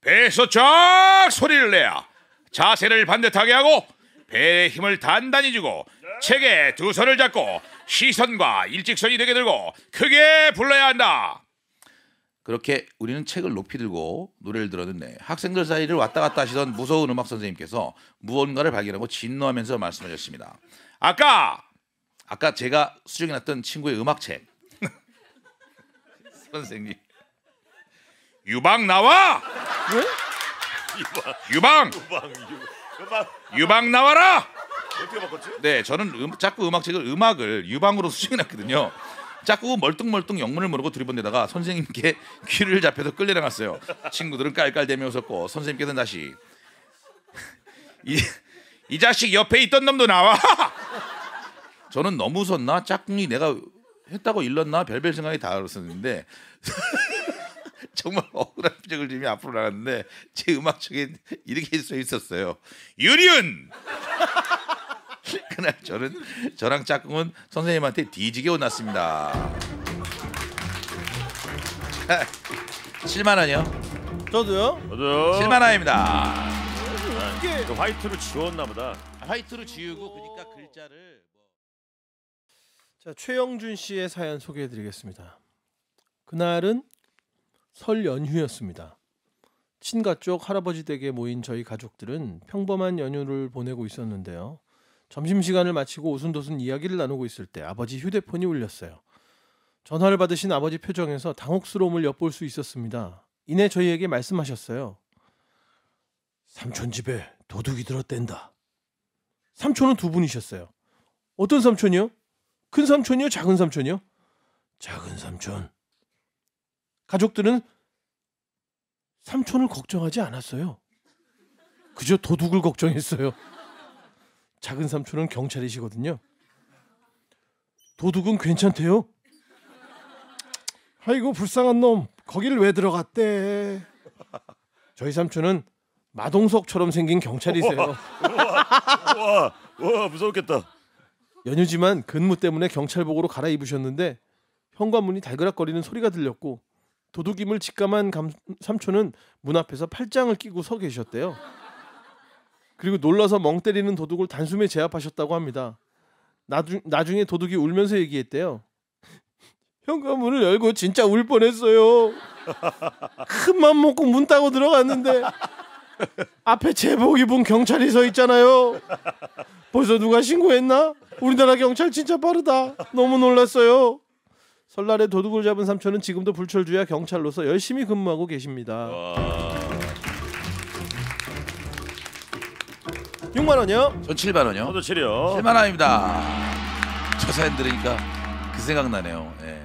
배에서 쫙 소리를 내야 자세를 반듯하게 하고 배의 힘을 단단히 주고 책에 두 손을 잡고 시선과 일직선이 되게 들고 크게 불러야 한다. 그렇게 우리는 책을 높이 들고 노래를 들었는데 학생들 사이를 왔다 갔다 하시던 무서운 음악 선생님께서 무언가를 발견하고 진노하면서 말씀하셨습니다. 아까 아까 제가 수정해 놨던 친구의 음악책. 선생님. 유방 나와. 유방 음악 음악 유방 나와라. 어떻게 바꿨지? 네, 저는 음, 자꾸 음악책을 음악을 유방으로 수정해놨거든요. 자꾸 멀뚱멀뚱 영문을 모르고 들이본데다가 선생님께 귀를 잡혀서 끌려나갔어요. 친구들은 깔깔대며 웃었고 선생님께서는 다시 이, 이 자식 옆에 있던 놈도 나와. 저는 너무 웃었나 짝꿍이 내가 했다고 일렀나 별별 생각이 다 들었었는데 정말 억울한 표정을 지으며 앞으로 나갔는데 제 음악책에 이렇게 써 있었어요. 유리은 그날 저는 저랑 짝꿍은 선생님한테 뒤지게 혼났습니다. 7만 원이요. 저도요. 저도 7만 원입니다. 이게 그 화이트로 지웠나 보다. 화이트로 지우고 그러니까 글자를 자 최영준 씨의 사연 소개해 드리겠습니다. 그날은 설 연휴였습니다. 친가 쪽 할아버지 댁에 모인 저희 가족들은 평범한 연휴를 보내고 있었는데요. 점심 시간을 마치고 오순도순 이야기를 나누고 있을 때 아버지 휴대폰이 울렸어요. 전화를 받으신 아버지 표정에서 당혹스러움을 엿볼 수 있었습니다. 이내 저희에게 말씀하셨어요. 삼촌 집에 도둑이 들었댄다. 삼촌은 두 분이셨어요. 어떤 삼촌이요? 큰 삼촌이요? 작은 삼촌이요? 작은 삼촌. 가족들은 삼촌을 걱정하지 않았어요. 그저 도둑을 걱정했어요. 작은 삼촌은 경찰이시거든요. 도둑은 괜찮대요. 아이고 불쌍한 놈. 거기를 왜 들어갔대? 저희 삼촌은 마동석처럼 생긴 경찰이세요. 와, 와 무서웠겠다. 연휴지만 근무 때문에 경찰복으로 갈아입으셨는데 현관문이 달그락거리는 소리가 들렸고 도둑임을 직감한 감, 삼촌은 문 앞에서 팔짱을 끼고 서 계셨대요. 그리고 놀라서 멍 때리는 도둑을 단숨에 제압하셨다고 합니다. 나중, 나중에 도둑이 울면서 얘기했대요. 현관 문을 열고 진짜 울 뻔했어요. 큰 맘 먹고 문 따고 들어갔는데 앞에 제복 입은 경찰이 서 있잖아요. 벌써 누가 신고했나? 우리나라 경찰 진짜 빠르다. 너무 놀랐어요. 설날에 도둑을 잡은 삼촌은 지금도 불철주야 경찰로서 열심히 근무하고 계십니다. 6만 원이요? 전 7만 원이요. 저도 치려. 7만 원입니다. 저 사연 들으니까 그 생각 나네요. 예.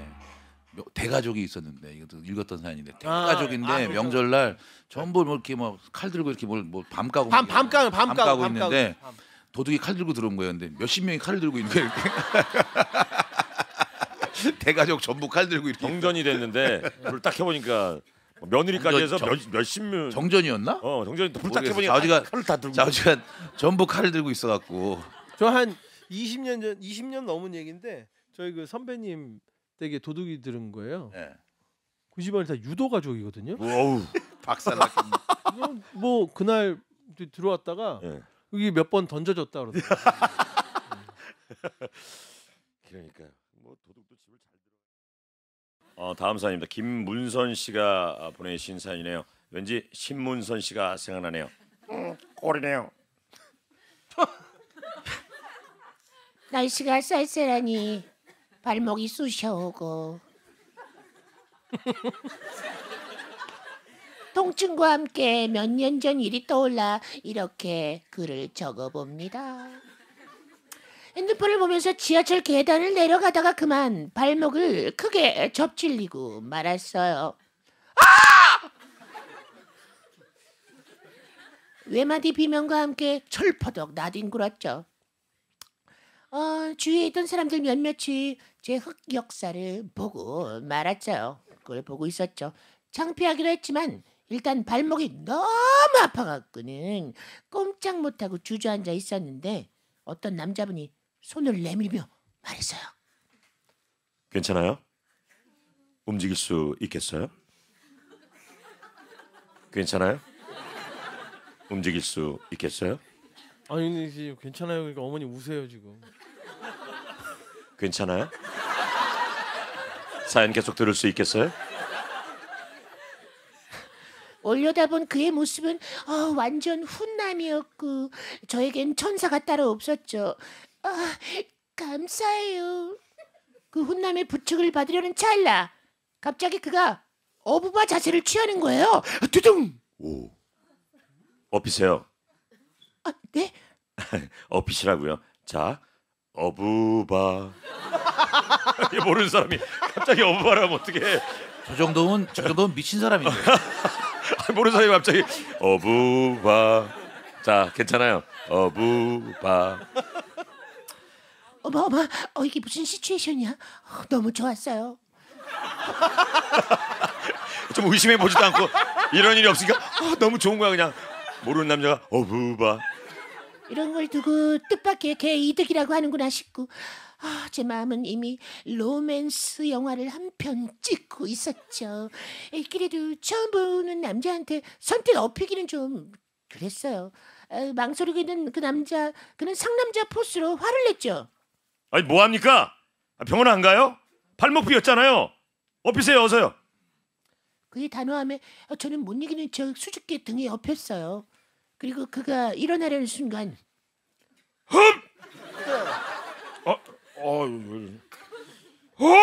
명- 대가족이 있었는데 이것도 읽었던 사연인데 아, 대가족인데 아, 그렇죠. 명절날 전부 뭐 이렇게 뭐 칼 들고 이렇게 뭘뭐밤 까고 밤 밤까고 밤 밤까고 까고 밤 있는데 까고. 도둑이 칼 들고 들어온 거예요. 근데 몇십 명이 칼을 들고 있는 거예요. 이렇게. 대가족 전부 칼 들고 이렇게 정전이 됐는데 불딱 해보니까 뭐 며느리까지 해서 몇 몇십 명. 정전이었나? 어 정전이 불딱. 해보니까 자우지가- 칼을 다 들고. 자우지간 전부 칼을 들고 있어갖고 저 한 20년 전 20년 넘은 얘기인데 저희 그 선배님 댁에 도둑이 들은 거예요. 예. 그 집안이 다 유도 가족이거든요. 어우. 박살났겠네. 뭐 그날 들어왔다가 예. 여기 몇 번 던져줬다 그러더라고요. 그러니까 어. 어 다음 사연입니다. 김문선 씨가 아, 보내신 사연이네요. 왠지 신문선 씨가 생각나네요. 음, 꼴이네요. 날씨가 쌀쌀하니 발목이 쑤셔오고 통증과 함께 몇 년 전 일이 떠올라 이렇게 글을 적어봅니다. 핸드폰을 보면서 지하철 계단을 내려가다가 그만 발목을 크게 접질리고 말았어요. 아! 외마디 비명과 함께 철퍼덕 나뒹굴었죠. 어, 주위에 있던 사람들 몇몇이 제 흑 역사를 보고 말았죠. 그걸 보고 있었죠. 창피하기도 했지만 일단 발목이 너무 아파갖고는 꼼짝 못하고 주저앉아 있었는데 어떤 남자분이 손을 내밀며 말했어요. 괜찮아요? 움직일 수 있겠어요? 괜찮아요? 움직일 수 있겠어요? 아니 지금 괜찮아요. 그러니까 어머니 우세요 지금. 괜찮아요? 사연 계속 들을 수 있겠어요? 올려다본 그의 모습은 어, 완전 훈남이었고 저에겐 천사가 따로 없었죠. 아, 감사해요. 그 훈남의 부축을 받으려는 찰나 갑자기 그가 어부바 자세를 취하는 거예요. 두둥. 오. 업히세요. 아, 네? 업히시라고요. 자, 어부바. 이 모르는 사람이 갑자기 어부바라면 어떻게 해? 저 정도면 저 정도면 미친 사람인데. 모르는 사람이 갑자기 어부바. 자, 괜찮아요. 어부바. 어머 어머, 어 이게 무슨 시츄에이션이야? 어, 너무 좋았어요. 좀 의심해 보지도 않고 이런 일이 없으니까 아, 너무 좋은 거야 그냥 모르는 남자가 어부바. 이런 걸 두고 뜻밖의 개 이득이라고 하는구나 싶고 아, 제 마음은 이미 로맨스 영화를 한 편 찍고 있었죠. 에, 그래도 처음 보는 남자한테 선뜻 업히기는 좀 그랬어요. 아, 망설이고 있는 그 남자, 그는 상남자 포스로 화를 냈죠. 아니 뭐 합니까? 아, 병원 안 가요? 발목 비었잖아요. 업히세요 어서요. 그의 단호함에 어, 저는 못 이기는 척 수줍게 등에 업혔어요. 그리고 그가 일어나려는 순간 어, 어, 어,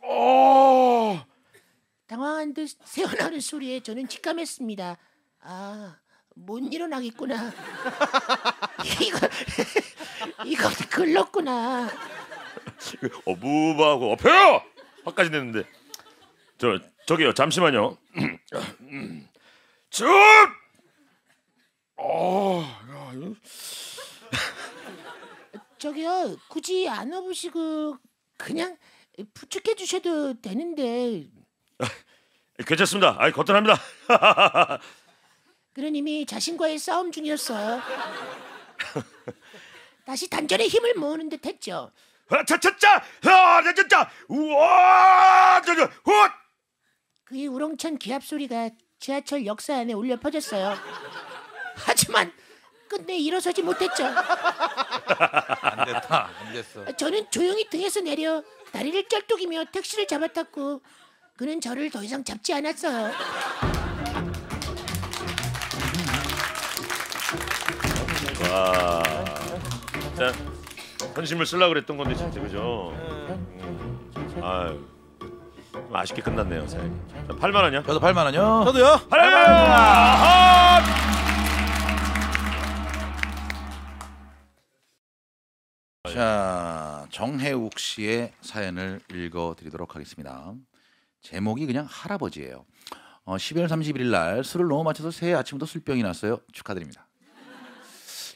어. 당황한 듯 새어나오는 소리에 저는 직감했습니다. 아, 못 일어나겠구나. 이거 이거 글렀구나. 어부바하고 업혀요. 화까지 냈는데 저 저기요 잠시만요. 쭉. 어, 야, 이거 저기요, 굳이 안 업으시고 그냥 부축해 주셔도 되는데 괜찮습니다. 아이 거뜬합니다. 그는 이미 자신과의 싸움 중이었어요. 다시 단전에 힘을 모으는 듯 했죠. 차차차, 아, 차차차, 우와, 저저, 훗. 그의 우렁찬 기합 소리가 지하철 역사 안에 울려 퍼졌어요. 하지만 끝내 일어서지 못했죠. 안 됐다. 안 됐어. 저는 조용히 등에서 내려 다리를 쩔뚝이며 택시를 잡아탔고 그는 저를 더 이상 잡지 않았어요. 와, 자, 현심을 쓰려 그랬던 건데 진짜 그죠? 음, 아유, 좀 아쉽게 끝났네요, 사연이. 8만 원이요? 저도 8만 원요. 저도요. 8만 원! 자, 정혜욱 씨의 사연을 읽어드리도록 하겠습니다. 제목이 그냥 할아버지예요. 어, 12월 31일 날 술을 너무 마셔서 새해 아침부터 술병이 났어요. 축하드립니다.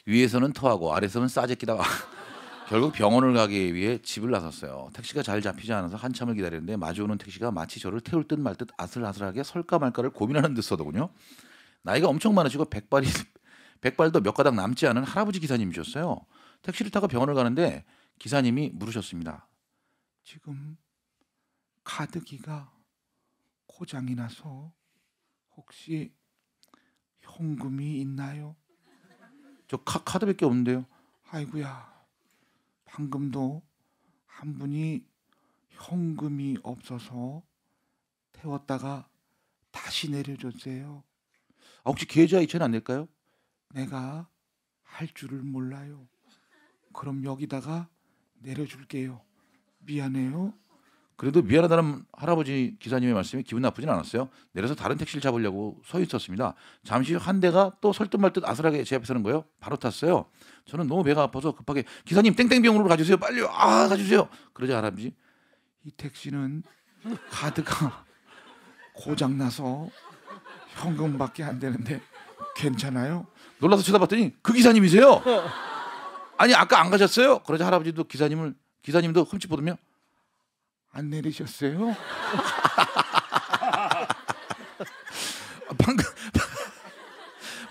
위에서는 토하고 아래서는 싸제끼다가 결국 병원을 가기 위해 집을 나섰어요. 택시가 잘 잡히지 않아서 한참을 기다렸는데 마주오는 택시가 마치 저를 태울 듯 말 듯 아슬아슬하게 설까 말까를 고민하는 듯 서더군요. 나이가 엄청 많으시고 백발이 백발도 몇 가닥 남지 않은 할아버지 기사님이셨어요. 택시를 타고 병원을 가는데 기사님이 물으셨습니다. 지금 카드기가 고장이 나서 혹시 현금이 있나요? 저 카, 카드밖에 없는데요. 아이고야. 방금도 한 분이 현금이 없어서 태웠다가 다시 내려줬어요. 아, 혹시 계좌 이체는 안 될까요? 내가 할 줄을 몰라요. 그럼 여기다가 내려줄게요. 미안해요. 그래도 미안하다는 할아버지 기사님의 말씀이 기분 나쁘진 않았어요. 내려서 다른 택시를 잡으려고 서 있었습니다. 잠시 후한 대가 또 설득 말듯 아슬하게 제 앞에 서는 거예요. 바로 탔어요. 저는 너무 배가 아파서 급하게 기사님 땡땡병으로 가주세요. 빨리요. 아 가주세요. 그러자 할아버지 이 택시는 카드가 고장 나서 현금밖에 안 되는데 괜찮아요? 놀라서 쳐다봤더니 그 기사님이세요. 아니 아까 안 가셨어요? 그러자 할아버지도 기사님을 기사님도 흠칫 보더며 안 내리셨어요? 방금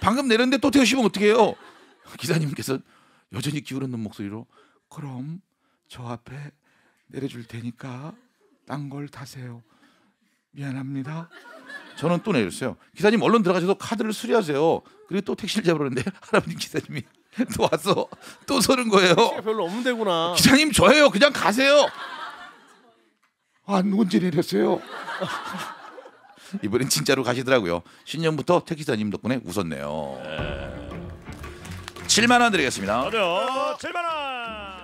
방금 내렸는데 또 태우시면 어떡해요? 기사님께서 여전히 기울었는 목소리로 그럼 저 앞에 내려줄 테니까 딴 걸 타세요. 미안합니다. 저는 또 내렸어요. 기사님 얼른 들어가셔서 카드를 수리하세요. 그리고 또 택시를 잡으려는데 할아버지 기사님이 또 와서 또 서는 거예요. 별로 없는 데구나. 기사님 저예요. 그냥 가세요. 아 언제 내렸어요? 이번엔 진짜로 가시더라고요. 신년부터 택시사님 덕분에 웃었네요. 7만 원 드리겠습니다. 어려 7만 원.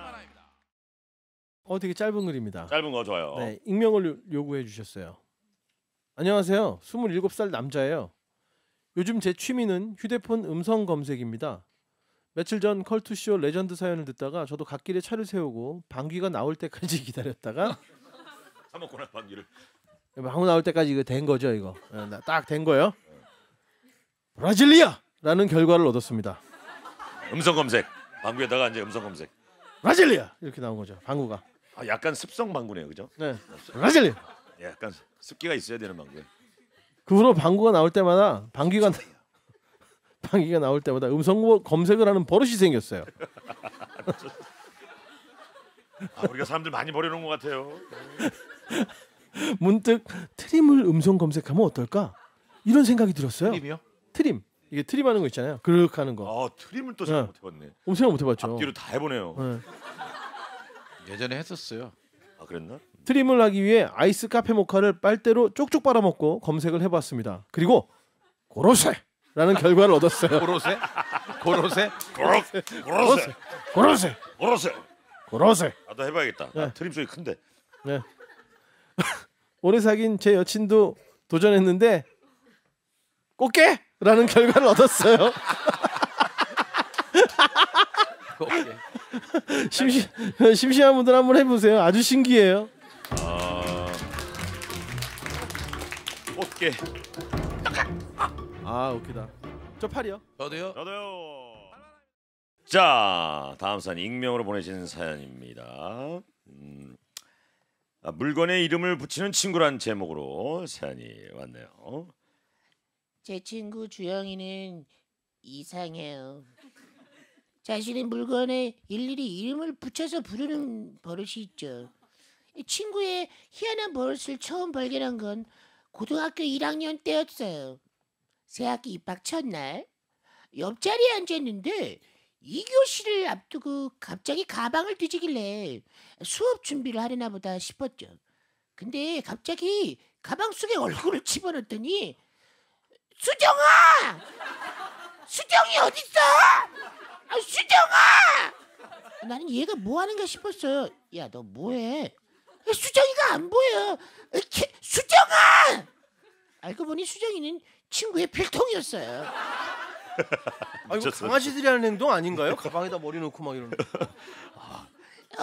어 되게 짧은 글입니다. 짧은 거 좋아요. 네, 익명을 요- 요구해 주셨어요. 안녕하세요. 27살 남자예요. 요즘 제 취미는 휴대폰 음성 검색입니다. 며칠 전 컬투쇼 레전드 사연을 듣다가 저도 갓길에 차를 세우고 방귀가 나올 때까지 기다렸다가 사 먹고나 방귀를. 방구 나올 때까지 이거 된 거죠 이거 딱 된 거예요. 브라질리아라는 결과를 얻었습니다. 음성 검색. 방구에다가 이제 음성 검색. 브라질리아 이렇게 나온 거죠 방구가. 아, 약간 습성 방구네요, 그죠? 네, 브라질리아. 예, 약간 습기가 있어야 되는 방구에. 그 후로 방구가 나올 때마다 방귀가 나- 방귀가 나올 때마다 음성 검색을 하는 버릇이 생겼어요. 아, 우리가 사람들 많이 버려놓은 것 같아요. 문득 트림을 음성 검색하면 어떨까? 이런 생각이 들었어요. 팀이요? 트림 이게 트림하는 거 있잖아요. 그렇게 하는 거. 아, 트림을 또 네. 잘 못해봤네. 어, 생각 못 해봤죠. 앞뒤로 다 해보네요. 네. 예전에 했었어요. 아, 그랬나? 트림을 하기 위해 아이스 카페 모카를 빨대로 쪽쪽 빨아먹고 검색을 해봤습니다. 그리고 고로세라는 결과를 얻었어요. 고로세? 고로세? 고로세, 고로세, 고로세, 고로세. 고로세. 나도 해봐야겠다. 네. 아, 트림 소리 큰데. 네. 오래 사귄 제 여친도 도전했는데 꽃게 라는 결과를 얻었어요. 심시 심심한 분들 한번 해보세요. 아주 신기해요. 아, 꽃게. 아 웃기다. 저 팔이요. 저도요. 저도요. 자, 다음 사연 익명으로 보내신 사연입니다. 음, 아, 물건에 이름을 붙이는 친구란 제목으로 사연이 왔네요. 제 친구 주영이는 이상해요. 자신의 물건에 일일이 이름을 붙여서 부르는 버릇이 있죠. 이 친구의 희한한 버릇을 처음 발견한 건 고등학교 1학년 때였어요. 새학기 입학 첫날 옆자리에 앉았는데 2교시를 앞두고 갑자기 가방을 뒤지길래 수업 준비를 하려나 보다 싶었죠. 근데 갑자기 가방 속에 얼굴을 집어넣더니 수정아! 수정이 어딨어? 아, 수정아! 나는 얘가 뭐 하는가 싶었어요. 야, 너 뭐해? 야, 수정이가 안 보여. 이렇게 수정아! 알고 보니 수정이는 친구의 필통이었어요. 아 이거 미쳤어. 강아지들이 하는 행동 아닌가요? 가방에다 머리 넣고 막 이러는. 거.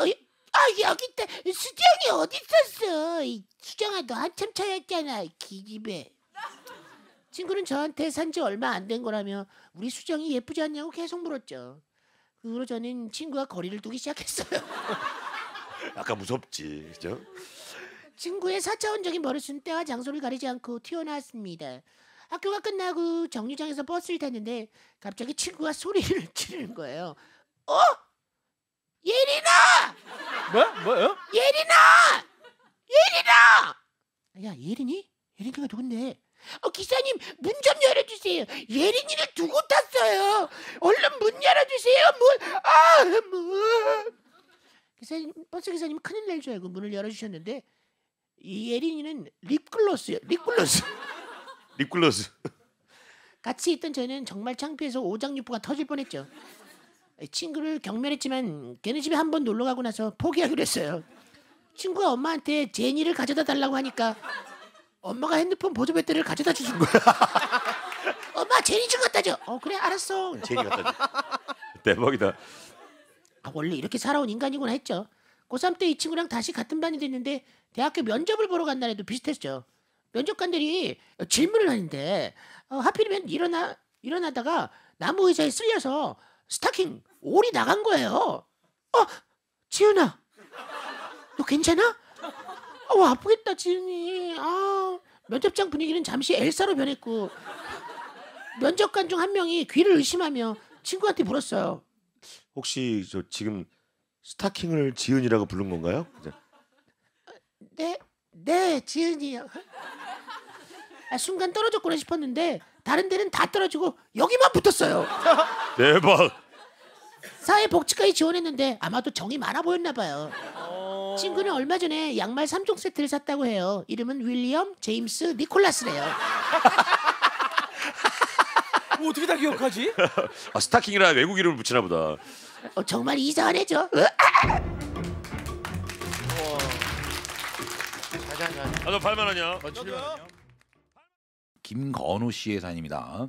어, 이- 아, 여기 있다. 수정이 어디 있었어? 이 수정아, 너 한참 차였잖아. 기집애. 친구는 저한테 산 지 얼마 안 된 거라며 우리 수정이 예쁘지 않냐고 계속 물었죠. 그 후로 저는 친구와 거리를 두기 시작했어요. 약간 무섭지, 그죠? 친구의 사차원적인 버릇은 때와 장소를 가리지 않고 튀어나왔습니다. 학교가 끝나고 정류장에서 버스를 탔는데 갑자기 친구가 소리를 지르는 거예요. 어? 예린아! 뭐? 뭐요? 예린아! 예린아! 야 예린이? 예린이가 누군데? 어, 기사님 문 좀 열어주세요. 예린이를 두고 탔어요. 얼른 문 열어주세요. 문. 아 문. 기사님 버스 기사님 큰일 날 줄 알고 문을 열어주셨는데 이 예린이는 립글로스요. 립글로스. 립글로스. 같이 있던 저는 정말 창피해서 오장육부가 터질 뻔했죠. 친구를 경멸했지만 걔네 집에 한 번 놀러 가고 나서 포기하기로 했어요. 친구가 엄마한테 제니를 가져다 달라고 하니까 엄마가 핸드폰 보조 배터리를 가져다 주신 거야. 엄마 제니 좀 갖다 줘. 어 그래 알았어. 제니 갖다 줘. 대박이다. 아, 원래 이렇게 살아온 인간이구나 했죠. 고3 때 이 친구랑 다시 같은 반이 됐는데 대학교 면접을 보러 간 날에도 비슷했죠. 면접관들이 질문을 하는데 어, 하필이면 일어나 일어나다가 나무 의자에 쓸려서 스타킹 올이 나간 거예요. 어, 지은아, 너 괜찮아? 어, 아프겠다 지은이. 아, 면접장 분위기는 잠시 엘사로 변했고 면접관 중 한 명이 귀를 의심하며 친구한테 물었어요. 혹시 저 지금 스타킹을 지은이라고 부른 건가요? 네, 네, 지은이요. 아, 순간 떨어졌구나 싶었는데 다른 데는 다 떨어지고 여기만 붙었어요. 대박. 사회복지까지 지원했는데 아마도 정이 많아 보였나 봐요. 친구는 얼마 전에 양말 3종 세트를 샀다고 해요. 이름은 윌리엄, 제임스, 니콜라스래요. 뭐 어떻게 다 기억하지? 아 스타킹이라 외국 이름을 붙이나 보다. 어, 정말 이상한 애죠. 아 너 8만 원이야. 김건우 씨의 사연입니다.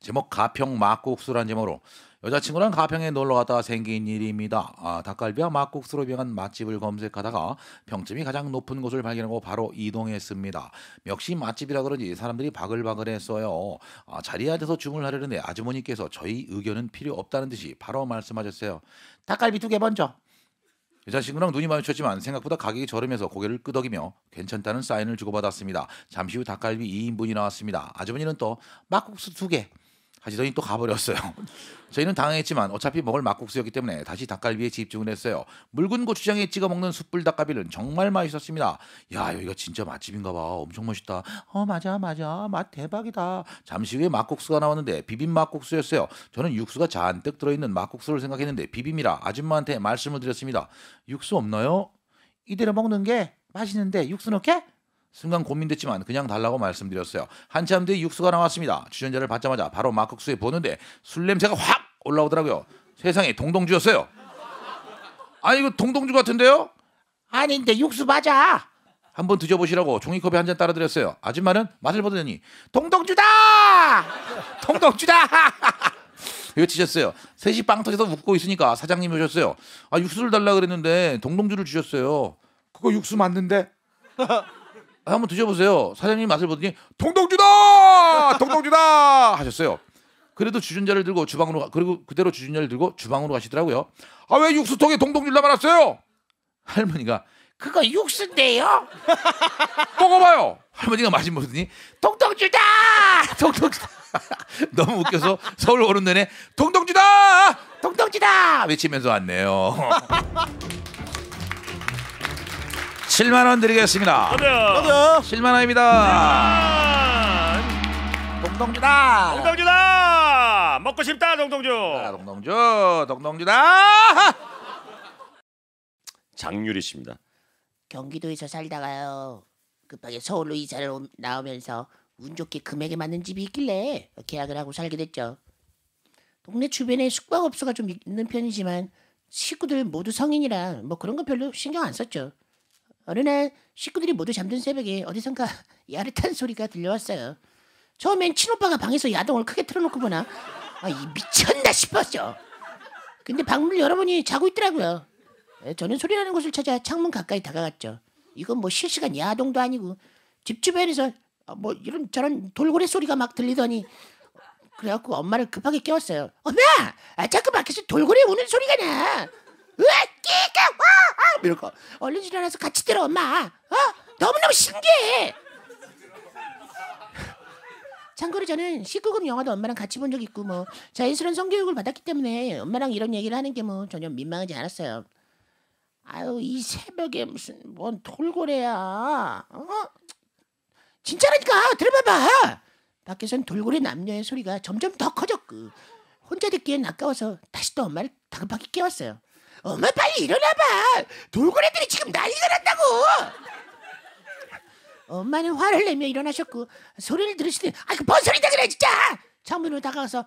제목 가평 막국수란 제목으로 여자친구랑 가평에 놀러 갔다가 생긴 일입니다. 아, 닭갈비와 막국수로 유명한 맛집을 검색하다가 평점이 가장 높은 곳을 발견하고 바로 이동했습니다. 역시 맛집이라 그런지 사람들이 바글바글했어요. 아, 자리에 앉아서 주문을 하려는데 아주머니께서 저희 의견은 필요 없다는 듯이 바로 말씀하셨어요. 닭갈비 두 개 먼저. 여자친구랑 눈이 마주쳤지만 생각보다 가격이 저렴해서 고개를 끄덕이며 괜찮다는 사인을 주고받았습니다. 잠시 후 닭갈비 2인분이 나왔습니다. 아주머니는 또 막국수 두개 하시더니 또 가버렸어요. 저희는 당황했지만 어차피 먹을 막국수였기 때문에 다시 닭갈비에 집중을 했어요. 묽은 고추장에 찍어 먹는 숯불 닭갈비는 정말 맛있었습니다. 야 여기가 진짜 맛집인가 봐. 엄청 멋있다. 어 맞아 맞아 맛 대박이다. 잠시 후에 막국수가 나왔는데 비빔 막국수였어요. 저는 육수가 잔뜩 들어있는 막국수를 생각했는데 비빔이라 아줌마한테 말씀을 드렸습니다. 육수 없나요? 이대로 먹는 게 맛있는데 육수 넣게? 순간 고민됐지만 그냥 달라고 말씀드렸어요. 한참 뒤에 육수가 나왔습니다. 주전자를 받자마자 바로 막국수에 보는데 술 냄새가 확 올라오더라고요. 세상에 동동주였어요. 아니 이거 동동주 같은데요? 아닌데 육수 맞아. 한번 드셔보시라고 종이컵에 한 잔 따라드렸어요. 아줌마는 맛을 보더니 동동주다! 동동주다! 외치셨어요. 셋이 빵 터져서 웃고 있으니까 사장님이 오셨어요. 아 육수를 달라 그랬는데 동동주를 주셨어요. 그거 육수 맞는데? 한번 드셔보세요. 사장님 맛을 보더니 동동주다, 동동주다 하셨어요. 그래도 주전자를 들고 주방으로 가, 그리고 그대로 주전자를 들고 주방으로 가시더라고요. 아 왜 육수통에 동동주를 남아놨어요? 할머니가 그거 육수인데요. 먹어봐요. 할머니가 마신 보더니 동동주다, 동동주다. 너무 웃겨서 서울 오는 내내 동동주다, 동동주다 외치면서 왔네요. 7만 원 드리겠습니다. 가자. 7만 원입니다. 동동주다. 동동주다. 먹고 싶다 동동주. 아, 동동주, 동동주다. 장유리 씨입니다. 경기도에서 살다가요 급하게 서울로 이사를 오- 나오면서 운 좋게 금액에 맞는 집이 있길래 계약을 하고 살게 됐죠. 동네 주변에 숙박업소가 좀 있는 편이지만 식구들 모두 성인이라 뭐 그런 거 별로 신경 안 썼죠. 어느 날 식구들이 모두 잠든 새벽에 어디선가 야릇한 소리가 들려왔어요. 처음엔 친오빠가 방에서 야동을 크게 틀어놓고 보나 아, 이 미쳤나 싶었죠. 근데 방문을 열어보니 자고 있더라고요. 에, 저는 소리나는 곳을 찾아 창문 가까이 다가갔죠. 이건 뭐 실시간 야동도 아니고 집 주변에서 어, 뭐 이런 저런 돌고래 소리가 막 들리더니 그래갖고 엄마를 급하게 깨웠어요. 엄마, 아, 자꾸 밖에서 돌고래 우는 소리가 나. 으아, 끼까, 와, 아, 이러고 얼른 일어나서 같이 들어, 엄마. 어, 너무너무 신기해. 참고로 저는 19금 영화도 엄마랑 같이 본 적 있고 뭐 자연스러운 성교육을 받았기 때문에 엄마랑 이런 얘기를 하는 게 뭐 전혀 민망하지 않았어요. 아유 이 새벽에 무슨 뭔 돌고래야? 어? 진짜라니까 들어봐봐. 밖에선 돌고래 남녀의 소리가 점점 더 커졌고 혼자 듣기엔 아까워서 다시 또 엄마를 다급하게 깨웠어요. 엄마 빨리 일어나봐. 돌고래들이 지금 난리가 났다고. 엄마는 화를 내며 일어나셨고 소리를 들으시더니 아이고 뭔 소리다 그래 진짜. 창문으로 다가가서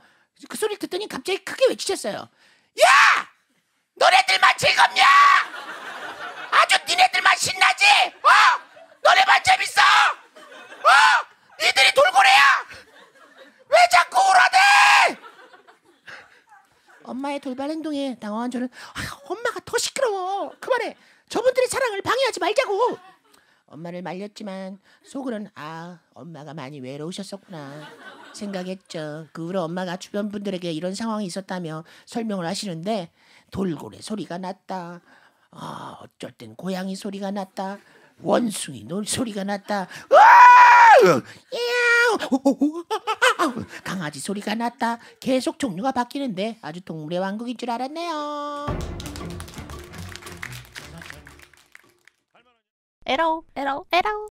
그 소리를 듣더니 갑자기 크게 외치셨어요. 야! 너네들만 즐겁냐? 아주 니네들만 신나지? 어? 너네만 재밌어? 어? 니들이 돌고래야? 왜 자꾸 울어대? 엄마의 돌발 행동에 당황한 저는 아, 엄마가 더 시끄러워. 그만해. 저분들의 사랑을 방해하지 말자고. 엄마를 말렸지만 속으로는 아 엄마가 많이 외로우셨었구나 생각했죠. 그 후로 엄마가 주변 분들에게 이런 상황이 있었다며 설명을 하시는데 돌고래 소리가 났다. 아 어쩔 땐 고양이 소리가 났다. 원숭이 놀 소리가 났다. 강아지 소리가 났다. 계속 종류가 바뀌는데 아주 동물의 왕국인 줄 알았네요. 에러 에러 에러